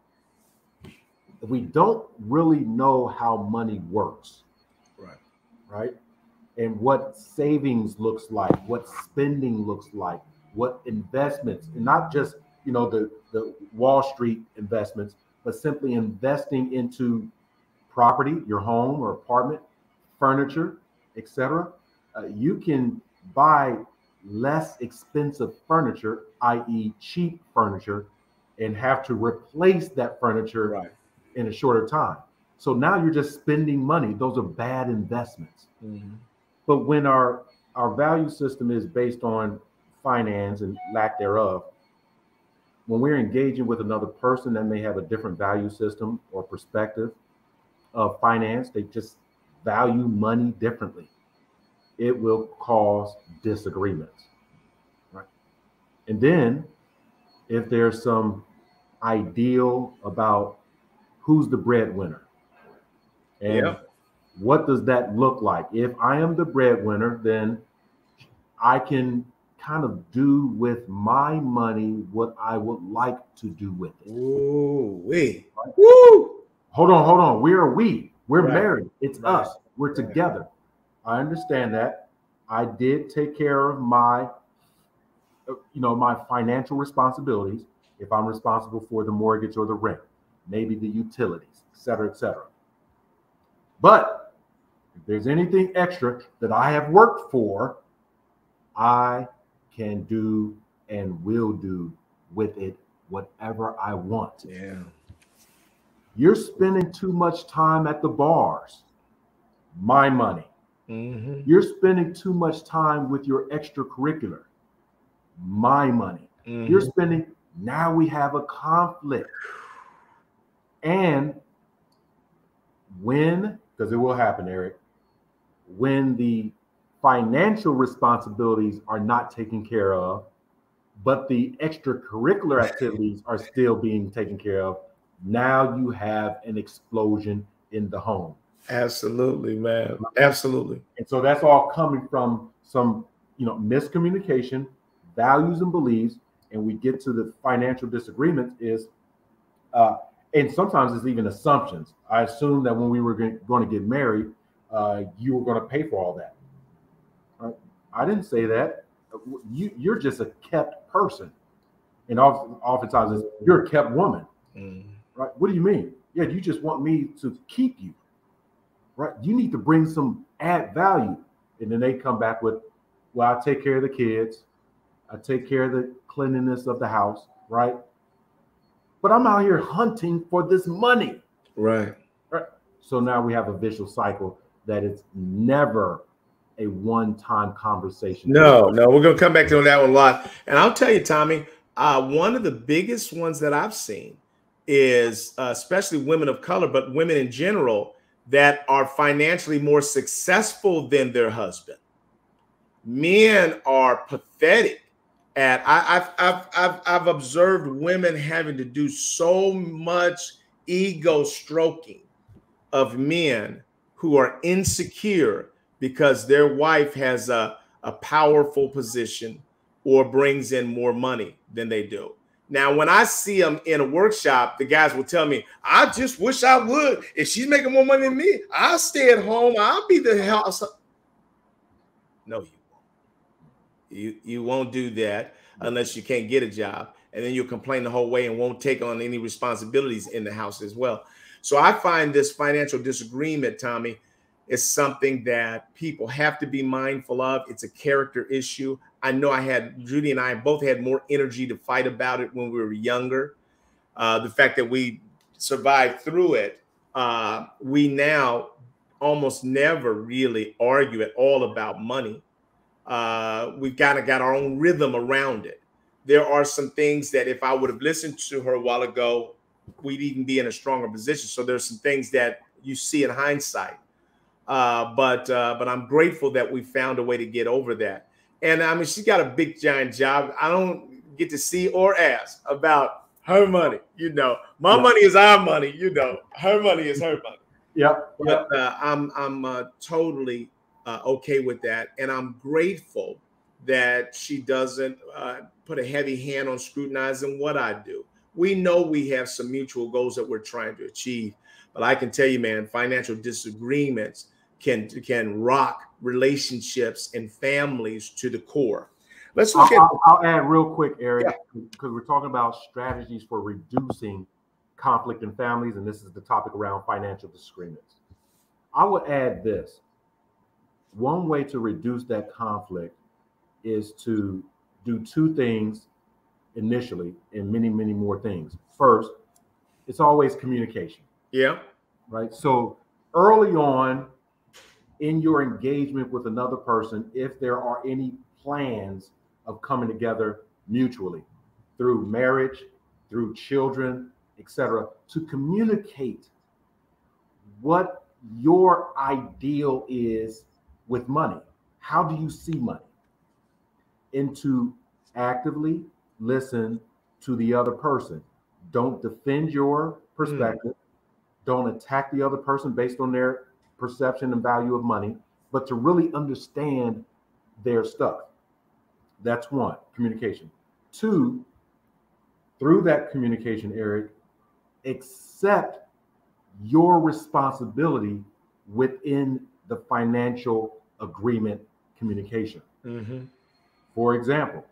[SPEAKER 3] If we don't really know how money works,
[SPEAKER 2] right,
[SPEAKER 3] right, and what savings looks like, what spending looks like, what investments, and not just you know the the Wall Street investments, but simply investing into property, your home or apartment, furniture, etc. Uh, you can buy less expensive furniture, i.e., cheap furniture, and have to replace that furniture
[SPEAKER 2] right.
[SPEAKER 3] in a shorter time. So now you're just spending money. Those are bad investments.
[SPEAKER 2] Mm-hmm.
[SPEAKER 3] But when our our value system is based on finance and lack thereof, when we're engaging with another person that may have a different value system or perspective of finance, they just value money differently. It will cause disagreements. Right. And then if there's some ideal about who's the breadwinner and what does that look like? If I am the breadwinner, then I can kind of do with my money what I would like to do with it.
[SPEAKER 2] Ooh, we.
[SPEAKER 3] Right? Woo! Hold on, hold on. We're we. We're right. married. It's right. us. We're together. I understand that. I did take care of my, you know, my financial responsibilities. If I'm responsible for the mortgage or the rent, maybe the utilities, et cetera, et cetera. But if there's anything extra that I have worked for, I can do and will do with it whatever I want.
[SPEAKER 2] Yeah.
[SPEAKER 3] You're spending too much time at the bars. My money.
[SPEAKER 2] Mm-hmm.
[SPEAKER 3] You're spending too much time with your extracurricular. My money. Mm-hmm. You're spending, now we have a conflict. And when, because it will happen, Eric, when the financial responsibilities are not taken care of, but the extracurricular activities are still being taken care of. Now you have an explosion in the home.
[SPEAKER 2] Absolutely, man. Absolutely.
[SPEAKER 3] And so that's all coming from some, you know, miscommunication, values and beliefs, and we get to the financial disagreements is uh and sometimes it's even assumptions. I assume that when we were going to get married, uh, you were going to pay for all that. I didn't say that. You you're just a kept person, and oftentimes you're a kept woman,
[SPEAKER 2] mm.
[SPEAKER 3] right? What do you mean? Yeah, you just want me to keep you, right? You need to bring some add value, and then they come back with, well, I take care of the kids, I take care of the cleanliness of the house, right? But I'm out here hunting for this money,
[SPEAKER 2] right?
[SPEAKER 3] Right. So now we have a vicious cycle that it's never a one-time conversation.
[SPEAKER 2] No, no, we're gonna come back to that one a lot. And I'll tell you, Tommy, uh, one of the biggest ones that I've seen is, uh, especially women of color, but women in general, that are financially more successful than their husband. Men are pathetic at. I, have I've I've I've observed women having to do so much ego stroking of men who are insecure because their wife has a, a powerful position or brings in more money than they do. Now, when I see them in a workshop, the guys will tell me, I just wish I would. If she's making more money than me, I'll stay at home. I'll be the house. No, you won't. You, you won't do that unless you can't get a job. And then you'll complain the whole way and won't take on any responsibilities in the house as well. So I find this financial disagreement, Tommy, is something that people have to be mindful of. It's a character issue. I know I had Judy and I both had more energy to fight about it when we were younger. Uh, the fact that we survived through it, uh, we now almost never really argue at all about money. Uh, we've kind of got our own rhythm around it. There are some things that if I would have listened to her a while ago, we'd even be in a stronger position. So there's some things that you see in hindsight. Uh, but uh, but I'm grateful that we found a way to get over that. And I mean, she's got a big giant job. I don't get to see or ask about her money. You know, my yeah. money is our money. You know, her money is her money.
[SPEAKER 3] Yep.
[SPEAKER 2] But uh, I'm I'm uh, totally uh, okay with that, and I'm grateful that she doesn't uh, put a heavy hand on scrutinizing what I do. We know we have some mutual goals that we're trying to achieve, but I can tell you, man, financial disagreements can can rock relationships and families to the core.
[SPEAKER 3] Let's look I'll, at. I'll, add real quick, Eric, because yeah. we're talking about strategies for reducing conflict in families, and this is the topic around financial disagreements. I would add this: one way to reduce that conflict is to do two things initially, and many, many more things. First, it's always communication.
[SPEAKER 2] Yeah.
[SPEAKER 3] Right. So early on, in your engagement with another person if there are any plans of coming together mutually through marriage, through children, etc., to communicate what your ideal is with money. How do you see money? And to actively listen to the other person. Don't defend your perspective. Mm. Don't attack the other person based on their perception and value of money, but to really understand their stuff. That's one, communication. Two, through that communication, Eric, accept your responsibility within the financial agreement communication. Mm-hmm. For example,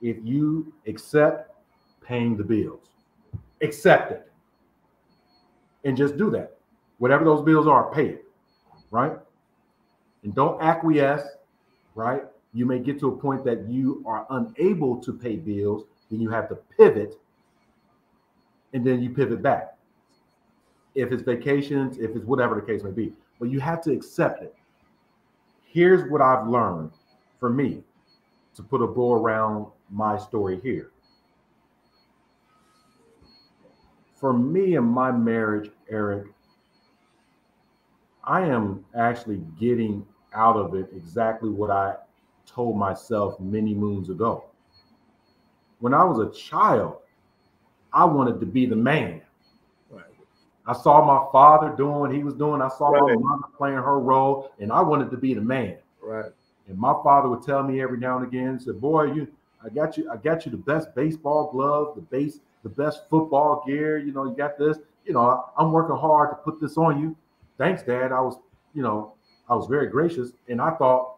[SPEAKER 3] if you accept paying the bills, accept it and just do that whatever those bills are, pay it, right? And don't acquiesce, right? You may get to a point that you are unable to pay bills, then you have to pivot, and then you pivot back. If it's vacations, if it's whatever the case may be, but you have to accept it. Here's what I've learned for me to put a bow around my story here. For me and my marriage, Eric, I am actually getting out of it exactly what I told myself many moons ago. When I was a child, I wanted to be the man. Right. I saw my father doing what he was doing. I saw right. my mother playing her role, and I wanted to be the man.
[SPEAKER 2] Right.
[SPEAKER 3] And my father would tell me every now and again, said, "Boy, you, I got you, I got you the best baseball glove, the base, the best football gear. You know, you got this. You know, I'm working hard to put this on you thanks, Dad. I was, you know, I was very gracious, and I thought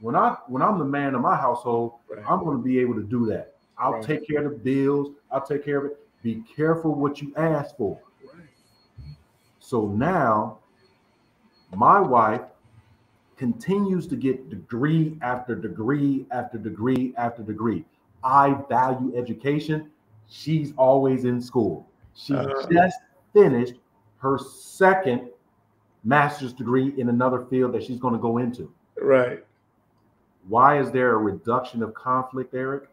[SPEAKER 3] when I when I'm the man of my household, right. I'm going to be able to do that. I'll right. take care of the bills. I'll take care of it. Be careful what you ask for. Right. So now, my wife continues to get degree after degree after degree after degree. I value education. She's always in school. She uh, just finished her second master's degree in another field that she's going to go into.
[SPEAKER 2] Right.
[SPEAKER 3] Why is there a reduction of conflict, Eric?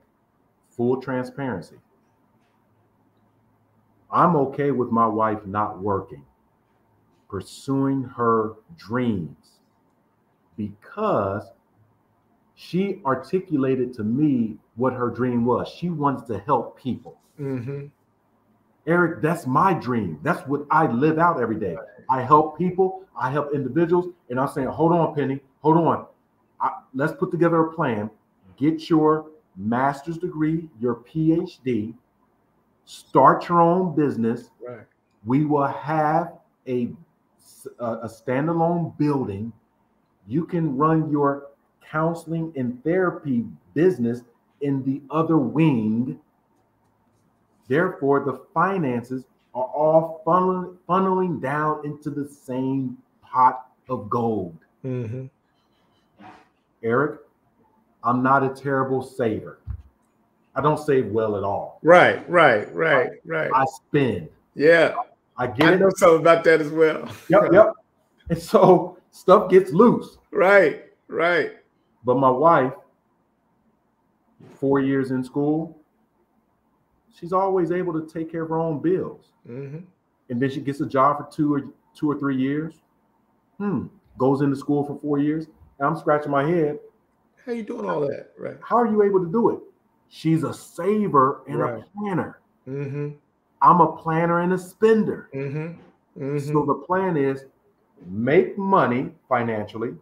[SPEAKER 3] Full transparency. I'm okay with my wife not working, pursuing her dreams because she articulated to me what her dream was. She wants to help people. Mm-hmm. Eric, that's my dream. That's what I live out every day. I help people, I help individuals, and I'm saying, hold on, Penny, hold on. I, let's put together a plan. Get your master's degree, your PhD, start your own business.
[SPEAKER 2] Right.
[SPEAKER 3] We will have a, a, a standalone building. You can run your counseling and therapy business in the other wing Therefore, the finances are all funneling, funneling down into the same pot of gold. Mm-hmm. Eric, I'm not a terrible saver. I don't save well at all.
[SPEAKER 2] Right, right, right, I, right.
[SPEAKER 3] I spend.
[SPEAKER 2] Yeah.
[SPEAKER 3] I get I
[SPEAKER 2] know it. something about that as well.
[SPEAKER 3] Yep, yep. And so stuff gets loose.
[SPEAKER 2] Right, right.
[SPEAKER 3] But my wife, four years in school, she's always able to take care of her own bills. Mm-hmm. And then she gets a job for two or two or three years. Hmm. Goes into school for four years. And I'm scratching my head.
[SPEAKER 2] How you doing all that? Right.
[SPEAKER 3] How are you able to do it? She's a saver and right. a planner. Mm-hmm. I'm a planner and a spender. Mm-hmm. mm-hmm. So the plan is make money financially,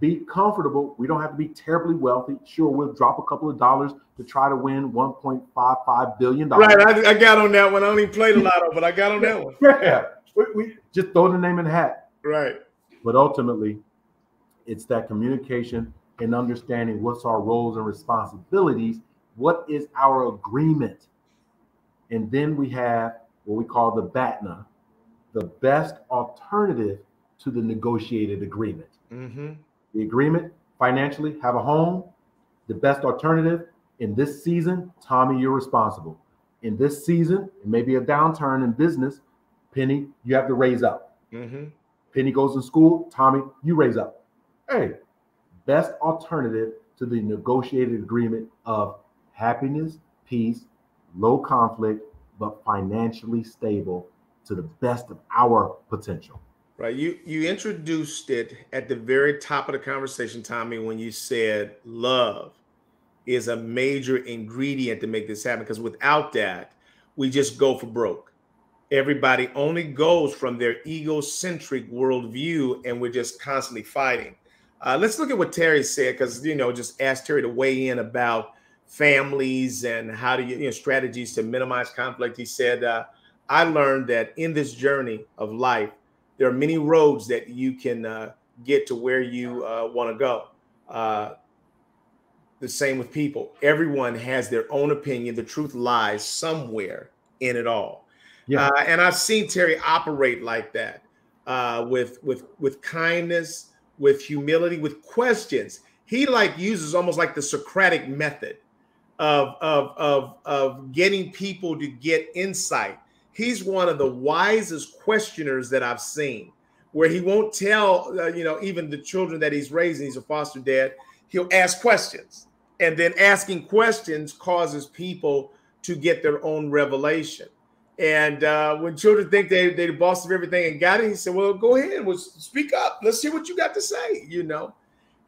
[SPEAKER 3] be comfortable. We don't have to be terribly wealthy. Sure, we'll drop a couple of dollars to try to win 1.55 billion dollars.
[SPEAKER 2] Right, I, I, got on that one. I only played a lot of, but I got on that one.
[SPEAKER 3] Yeah, we, we just throw the name in the hat.
[SPEAKER 2] Right.
[SPEAKER 3] But ultimately, it's that communication and understanding what's our roles and responsibilities. What is our agreement? And then we have what we call the BATNA, the best alternative to the negotiated agreement. Mm-hmm. The agreement financially, have a home. The best alternative in this season, Tommy, you're responsible. In this season, it may be a downturn in business. Penny, you have to raise up. Mm-hmm. Penny goes to school. Tommy, you raise up. Hey, best alternative to the negotiated agreement of happiness, peace, low conflict, but financially stable to the best of our potential.
[SPEAKER 2] Right. You you introduced it at the very top of the conversation, Tommy, when you said love is a major ingredient to make this happen. Because without that, we just go for broke. Everybody only goes from their egocentric worldview, and we're just constantly fighting. Uh, let's look at what Terry said, because you know, just asked Terry to weigh in about families and how to you know strategies to minimize conflict. He said, uh, "I learned that in this journey of life." There are many roads that you can uh, get to where you uh, want to go. Uh, the same with people. Everyone has their own opinion. The truth lies somewhere in it all. Yeah. Uh, and I've seen Terry operate like that uh, with with with kindness, with humility, with questions. He like uses almost like the Socratic method of of of of getting people to get insight he's one of the wisest questioners that I've seen, where he won't tell, uh, you know, even the children that he's raising, he's a foster dad, he'll ask questions. And then asking questions causes people to get their own revelation. And uh, when children think they, they're the boss of everything and got it, he said, Well, go ahead, well, speak up. Let's hear what you got to say, you know.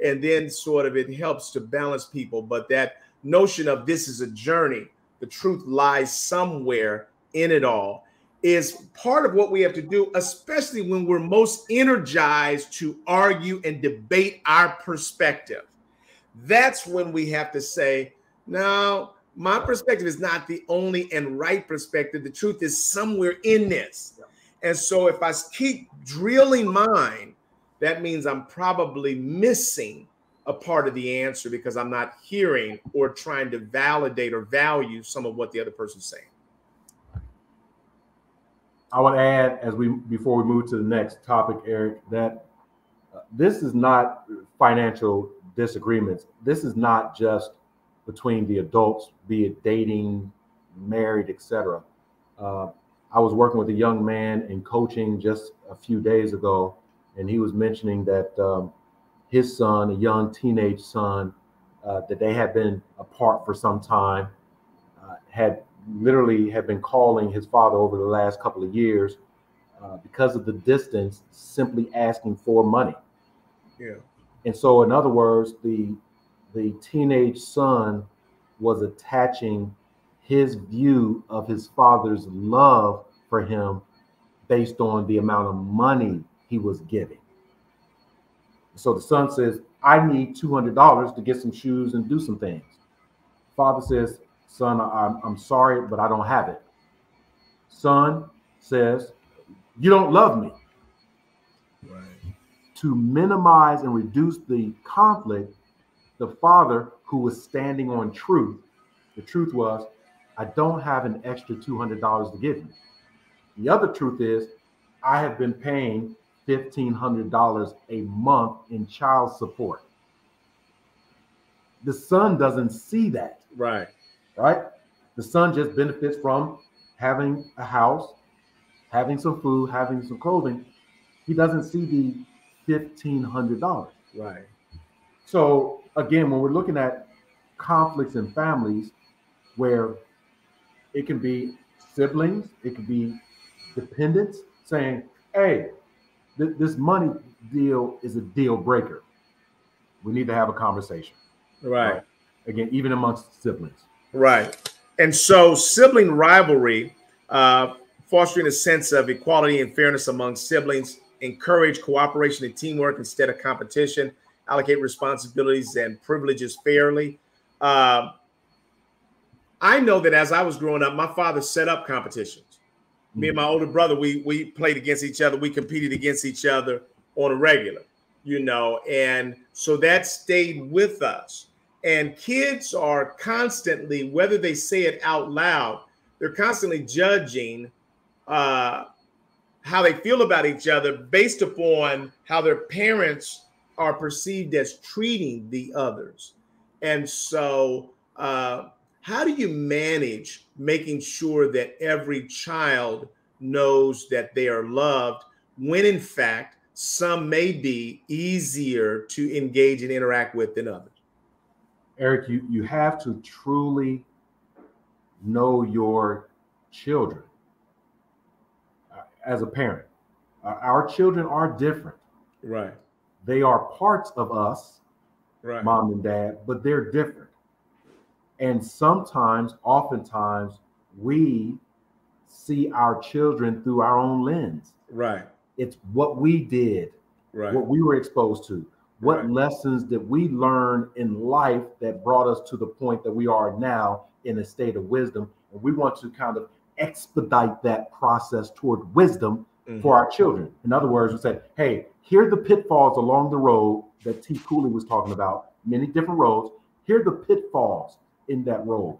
[SPEAKER 2] And then sort of it helps to balance people. But that notion of this is a journey, the truth lies somewhere in it all is part of what we have to do, especially when we're most energized to argue and debate our perspective. That's when we have to say, no, my perspective is not the only and right perspective. The truth is somewhere in this. And so if I keep drilling mine, that means I'm probably missing a part of the answer because I'm not hearing or trying to validate or value some of what the other person's saying.
[SPEAKER 3] I would add, as we before we move to the next topic, Eric, that uh, this is not financial disagreements. This is not just between the adults, be it dating, married, etc. Uh, I was working with a young man in coaching just a few days ago, and he was mentioning that um, his son, a young teenage son, uh, that they had been apart for some time, uh, had literally had been calling his father over the last couple of years uh, because of the distance, simply asking for money.
[SPEAKER 2] Yeah.
[SPEAKER 3] And so, in other words, the the teenage son was attaching his view of his father's love for him based on the amount of money he was giving. So the son says, I need $200 to get some shoes and do some things. Father says, Son, I'm, I'm sorry, but I don't have it. Son says, You don't love me.
[SPEAKER 2] Right.
[SPEAKER 3] To minimize and reduce the conflict, the father, who was standing on truth, the truth was, I don't have an extra $200 to give you. The other truth is, I have been paying $1,500 a month in child support. The son doesn't see that.
[SPEAKER 2] Right.
[SPEAKER 3] Right. The son just benefits from having a house, having some food, having some clothing. He doesn't see the $1,500.
[SPEAKER 2] Right.
[SPEAKER 3] So, again, when we're looking at conflicts in families where it can be siblings, it could be dependents saying, hey, th- this money deal is a deal breaker. We need to have a conversation.
[SPEAKER 2] Right. Uh,
[SPEAKER 3] again, even amongst siblings.
[SPEAKER 2] Right. And so sibling rivalry, uh, fostering a sense of equality and fairness among siblings, encourage cooperation and teamwork instead of competition, allocate responsibilities and privileges fairly. Uh, I know that as I was growing up, my father set up competitions. Me and my older brother, we we played against each other. We competed against each other on a regular, you know, and so that stayed with us. And kids are constantly, whether they say it out loud, they're constantly judging uh, how they feel about each other based upon how their parents are perceived as treating the others. And so, uh, how do you manage making sure that every child knows that they are loved when, in fact, some may be easier to engage and interact with than others?
[SPEAKER 3] Eric, you, you have to truly know your children uh, as a parent. Uh, our children are different.
[SPEAKER 2] Right.
[SPEAKER 3] They are parts of us,
[SPEAKER 2] right.
[SPEAKER 3] mom and dad, but they're different. And sometimes, oftentimes, we see our children through our own lens.
[SPEAKER 2] Right.
[SPEAKER 3] It's what we did,
[SPEAKER 2] right.
[SPEAKER 3] what we were exposed to, what right. lessons did we learn in life that brought us to the point that we are now in a state of wisdom. And we want to kind of expedite that process toward wisdom mm-hmm. for our children. In other words, we said, hey, here are the pitfalls along the road that T. Cooley was talking about, many different roads. Here are the pitfalls in that road.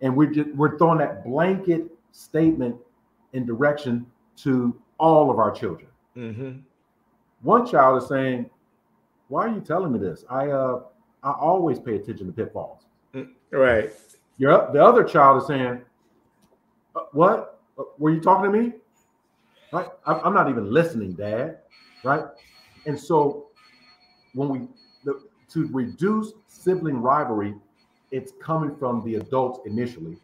[SPEAKER 3] And we're just we're throwing that blanket statement in direction to all of our children.
[SPEAKER 2] Mm-hmm.
[SPEAKER 3] One child is saying, "Why are you telling me this? I uh I always pay attention to pitfalls."
[SPEAKER 2] Mm, right.
[SPEAKER 3] You're, the other child is saying, uh, "What? Uh, were you talking to me?" Right? I'm not even listening, Dad. Right? And so when we the, to reduce sibling rivalry, it's coming from the adults initially,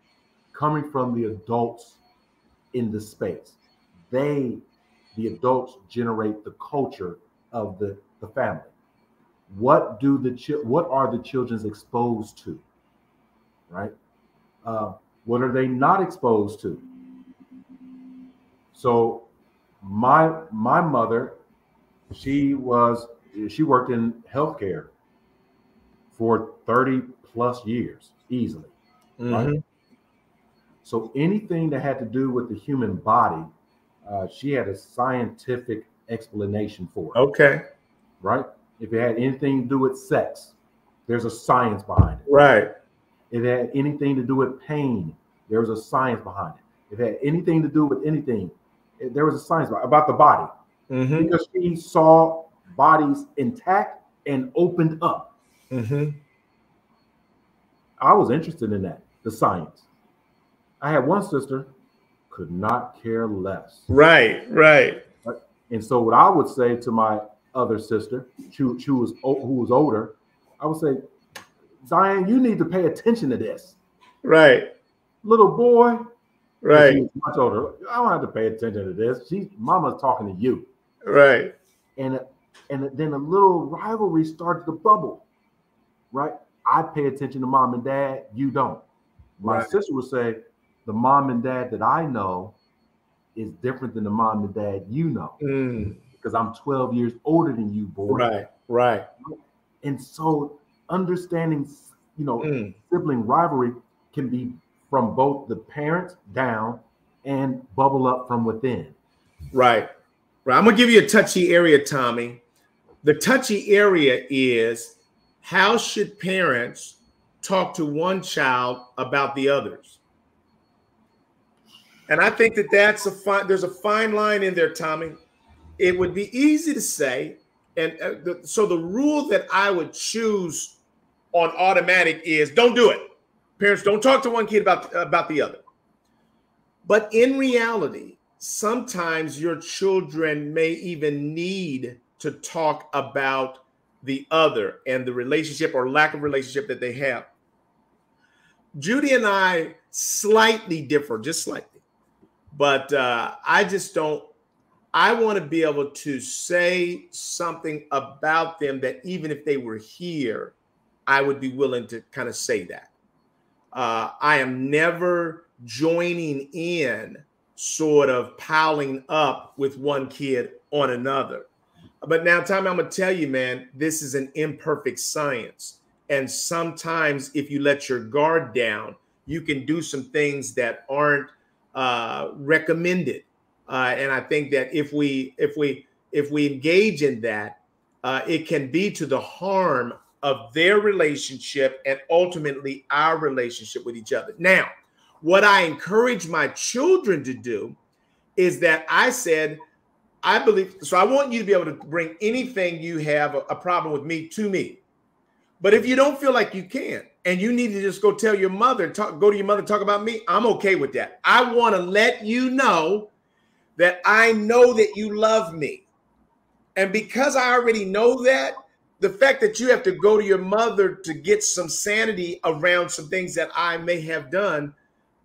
[SPEAKER 3] coming from the adults in the space. They, the adults, generate the culture of the, the family. What do the chi- what are the children's exposed to? Right? Uh, what are they not exposed to? So my my mother, she was she worked in healthcare for 30 plus years easily.
[SPEAKER 2] Mm-hmm. Right?
[SPEAKER 3] So anything that had to do with the human body, uh, she had a scientific explanation for it.
[SPEAKER 2] Okay.
[SPEAKER 3] Right? If it had anything to do with sex, there's a science behind it.
[SPEAKER 2] Right.
[SPEAKER 3] If it had anything to do with pain, there was a science behind it. If it had anything to do with anything, it, there was a science about the body.
[SPEAKER 2] Mm-hmm.
[SPEAKER 3] Because she saw bodies intact and opened up.
[SPEAKER 2] Mm-hmm.
[SPEAKER 3] I was interested in that, the science. I had one sister could not care less.
[SPEAKER 2] Right, right.
[SPEAKER 3] And so what I would say to my other sister, she, she was who was older, I would say, Zion, you need to pay attention to this.
[SPEAKER 2] Right.
[SPEAKER 3] little boy,
[SPEAKER 2] right,
[SPEAKER 3] much older. I don't have to pay attention to this. She's mama's talking to you,
[SPEAKER 2] right,
[SPEAKER 3] and and then a little rivalry starts to bubble, right? I pay attention to mom and dad. You don't. My right. sister would say, the mom and dad that I know is different than the mom and dad you know. Mm. Because I'm 12 years older than you, boy.
[SPEAKER 2] Right, right.
[SPEAKER 3] And so understanding, you know, mm. sibling rivalry can be from both the parents down and bubble up from within.
[SPEAKER 2] Right. Right. I'm gonna give you a touchy area, Tommy. The touchy area is how should parents talk to one child about the others? And I think that that's a fine, there's a fine line in there, Tommy. It would be easy to say. And uh, the, so the rule that I would choose on automatic is don't do it. Parents don't talk to one kid about, about the other. But in reality, sometimes your children may even need to talk about the other and the relationship or lack of relationship that they have. Judy and I slightly differ, just slightly. But uh, I just don't, I want to be able to say something about them that even if they were here, I would be willing to kind of say that. Uh, I am never joining in, sort of piling up with one kid on another. But now, Tommy, I'm going to tell you, man, this is an imperfect science. And sometimes, if you let your guard down, you can do some things that aren't uh, recommended. Uh, and I think that if we if we if we engage in that, uh, it can be to the harm of their relationship and ultimately our relationship with each other. Now, what I encourage my children to do is that I said, I believe so. I want you to be able to bring anything you have a, a problem with me to me. But if you don't feel like you can, and you need to just go tell your mother, talk, go to your mother, talk about me, I'm okay with that. I want to let you know that I know that you love me. And because I already know that, the fact that you have to go to your mother to get some sanity around some things that I may have done,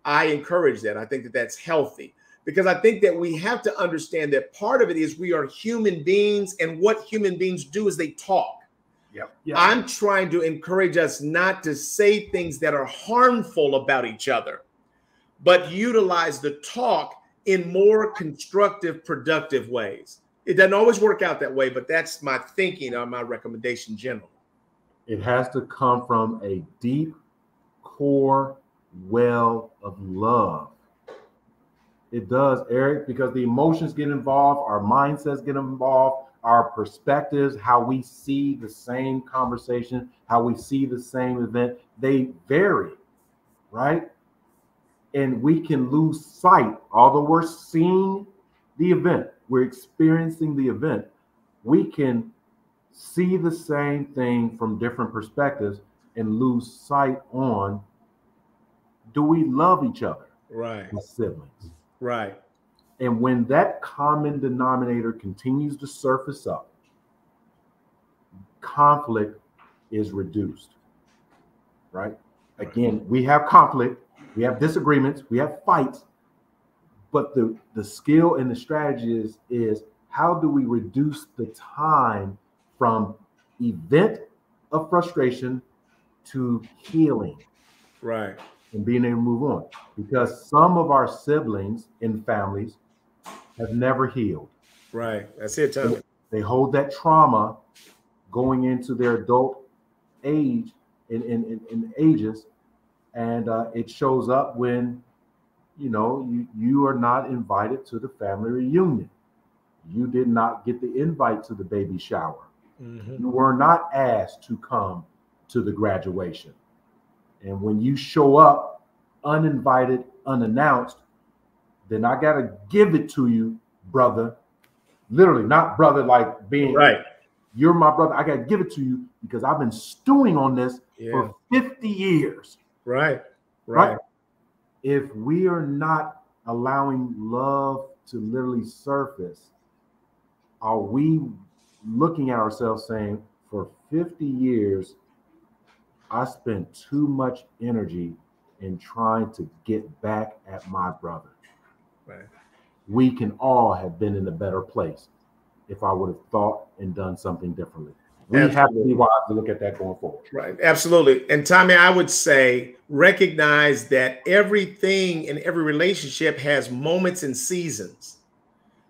[SPEAKER 2] I encourage that. I think that that's healthy because I think that we have to understand that part of it is we are human beings, and what human beings do is they talk.
[SPEAKER 3] Yep.
[SPEAKER 2] Yeah. I'm trying to encourage us not to say things that are harmful about each other, but utilize the talk in more constructive, productive ways. It doesn't always work out that way, but that's my thinking on my recommendation generally.
[SPEAKER 3] It has to come from a deep core well of love. It does, Eric, because the emotions get involved, our mindsets get involved, our perspectives, how we see the same conversation, how we see the same event, they vary, right? And we can lose sight, although we're seeing the event, we're experiencing the event, we can see the same thing from different perspectives and lose sight on do we love each other?
[SPEAKER 2] Right.
[SPEAKER 3] As siblings.
[SPEAKER 2] Right.
[SPEAKER 3] And when that common denominator continues to surface up, conflict is reduced. Right? Again, we have conflict, we have disagreements, we have fights, but the, the skill and the strategy is, is how do we reduce the time from event of frustration to healing?
[SPEAKER 2] Right.
[SPEAKER 3] And being able to move on. Because some of our siblings in families have never healed.
[SPEAKER 2] Right. That's it.
[SPEAKER 3] They hold that trauma going into their adult age in, in, in, in ages. And uh, it shows up when, you know, you, you are not invited to the family reunion. You did not get the invite to the baby shower. Mm-hmm. You were not asked to come to the graduation. And when you show up uninvited, unannounced, then I got to give it to you, brother. Literally, not brother like being
[SPEAKER 2] right.
[SPEAKER 3] You're my brother. I got to give it to you because I've been stewing on this yeah. for 50 years.
[SPEAKER 2] Right.
[SPEAKER 3] right. Right. If we are not allowing love to literally surface, are we looking at ourselves saying, for 50 years, I spent too much energy in trying to get back at my brother.
[SPEAKER 2] Right.
[SPEAKER 3] We can all have been in a better place if I would have thought and done something differently. We Absolutely. have to be wise to look at that going forward.
[SPEAKER 2] Right. Absolutely. And Tommy, I would say recognize that everything in every relationship has moments and seasons.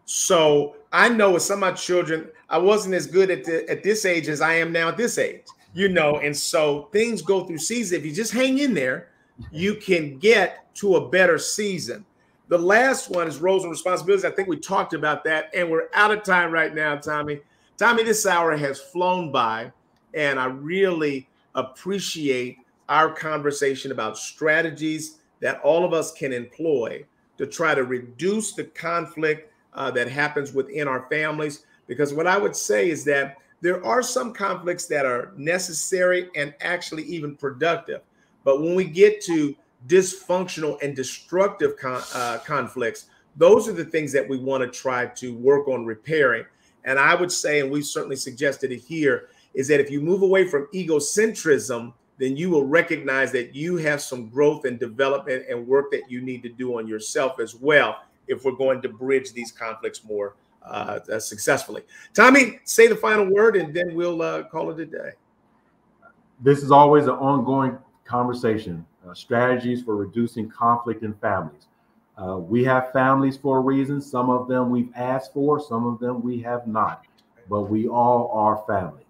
[SPEAKER 2] So I know with some of my children, I wasn't as good at the, at this age as I am now at this age, you know, and so things go through seasons. If you just hang in there, you can get to a better season. The last one is roles and responsibilities. I think we talked about that, and we're out of time right now, Tommy. Tommy, this hour has flown by, and I really appreciate our conversation about strategies that all of us can employ to try to reduce the conflict uh, that happens within our families. Because what I would say is that there are some conflicts that are necessary and actually even productive. But when we get to dysfunctional and destructive con- uh, conflicts, those are the things that we want to try to work on repairing. And I would say, and we've certainly suggested it here, is that if you move away from egocentrism, then you will recognize that you have some growth and development and work that you need to do on yourself as well if we're going to bridge these conflicts more uh, uh successfully. Tommy, say the final word and then we'll uh, call it a day.
[SPEAKER 3] This is always an ongoing conversation uh, strategies for reducing conflict in families. Uh, we have families for a reason. Some of them we've asked for, some of them we have not, but we all are family.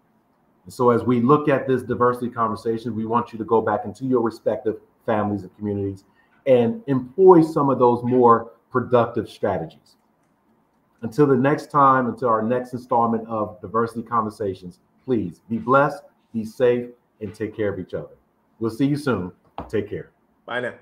[SPEAKER 3] And so, as we look at this diversity conversation, we want you to go back into your respective families and communities and employ some of those more productive strategies. Until the next time, until our next installment of Diversity Conversations, please be blessed, be safe, and take care of each other. We'll see you soon. Take care.
[SPEAKER 2] Bye now.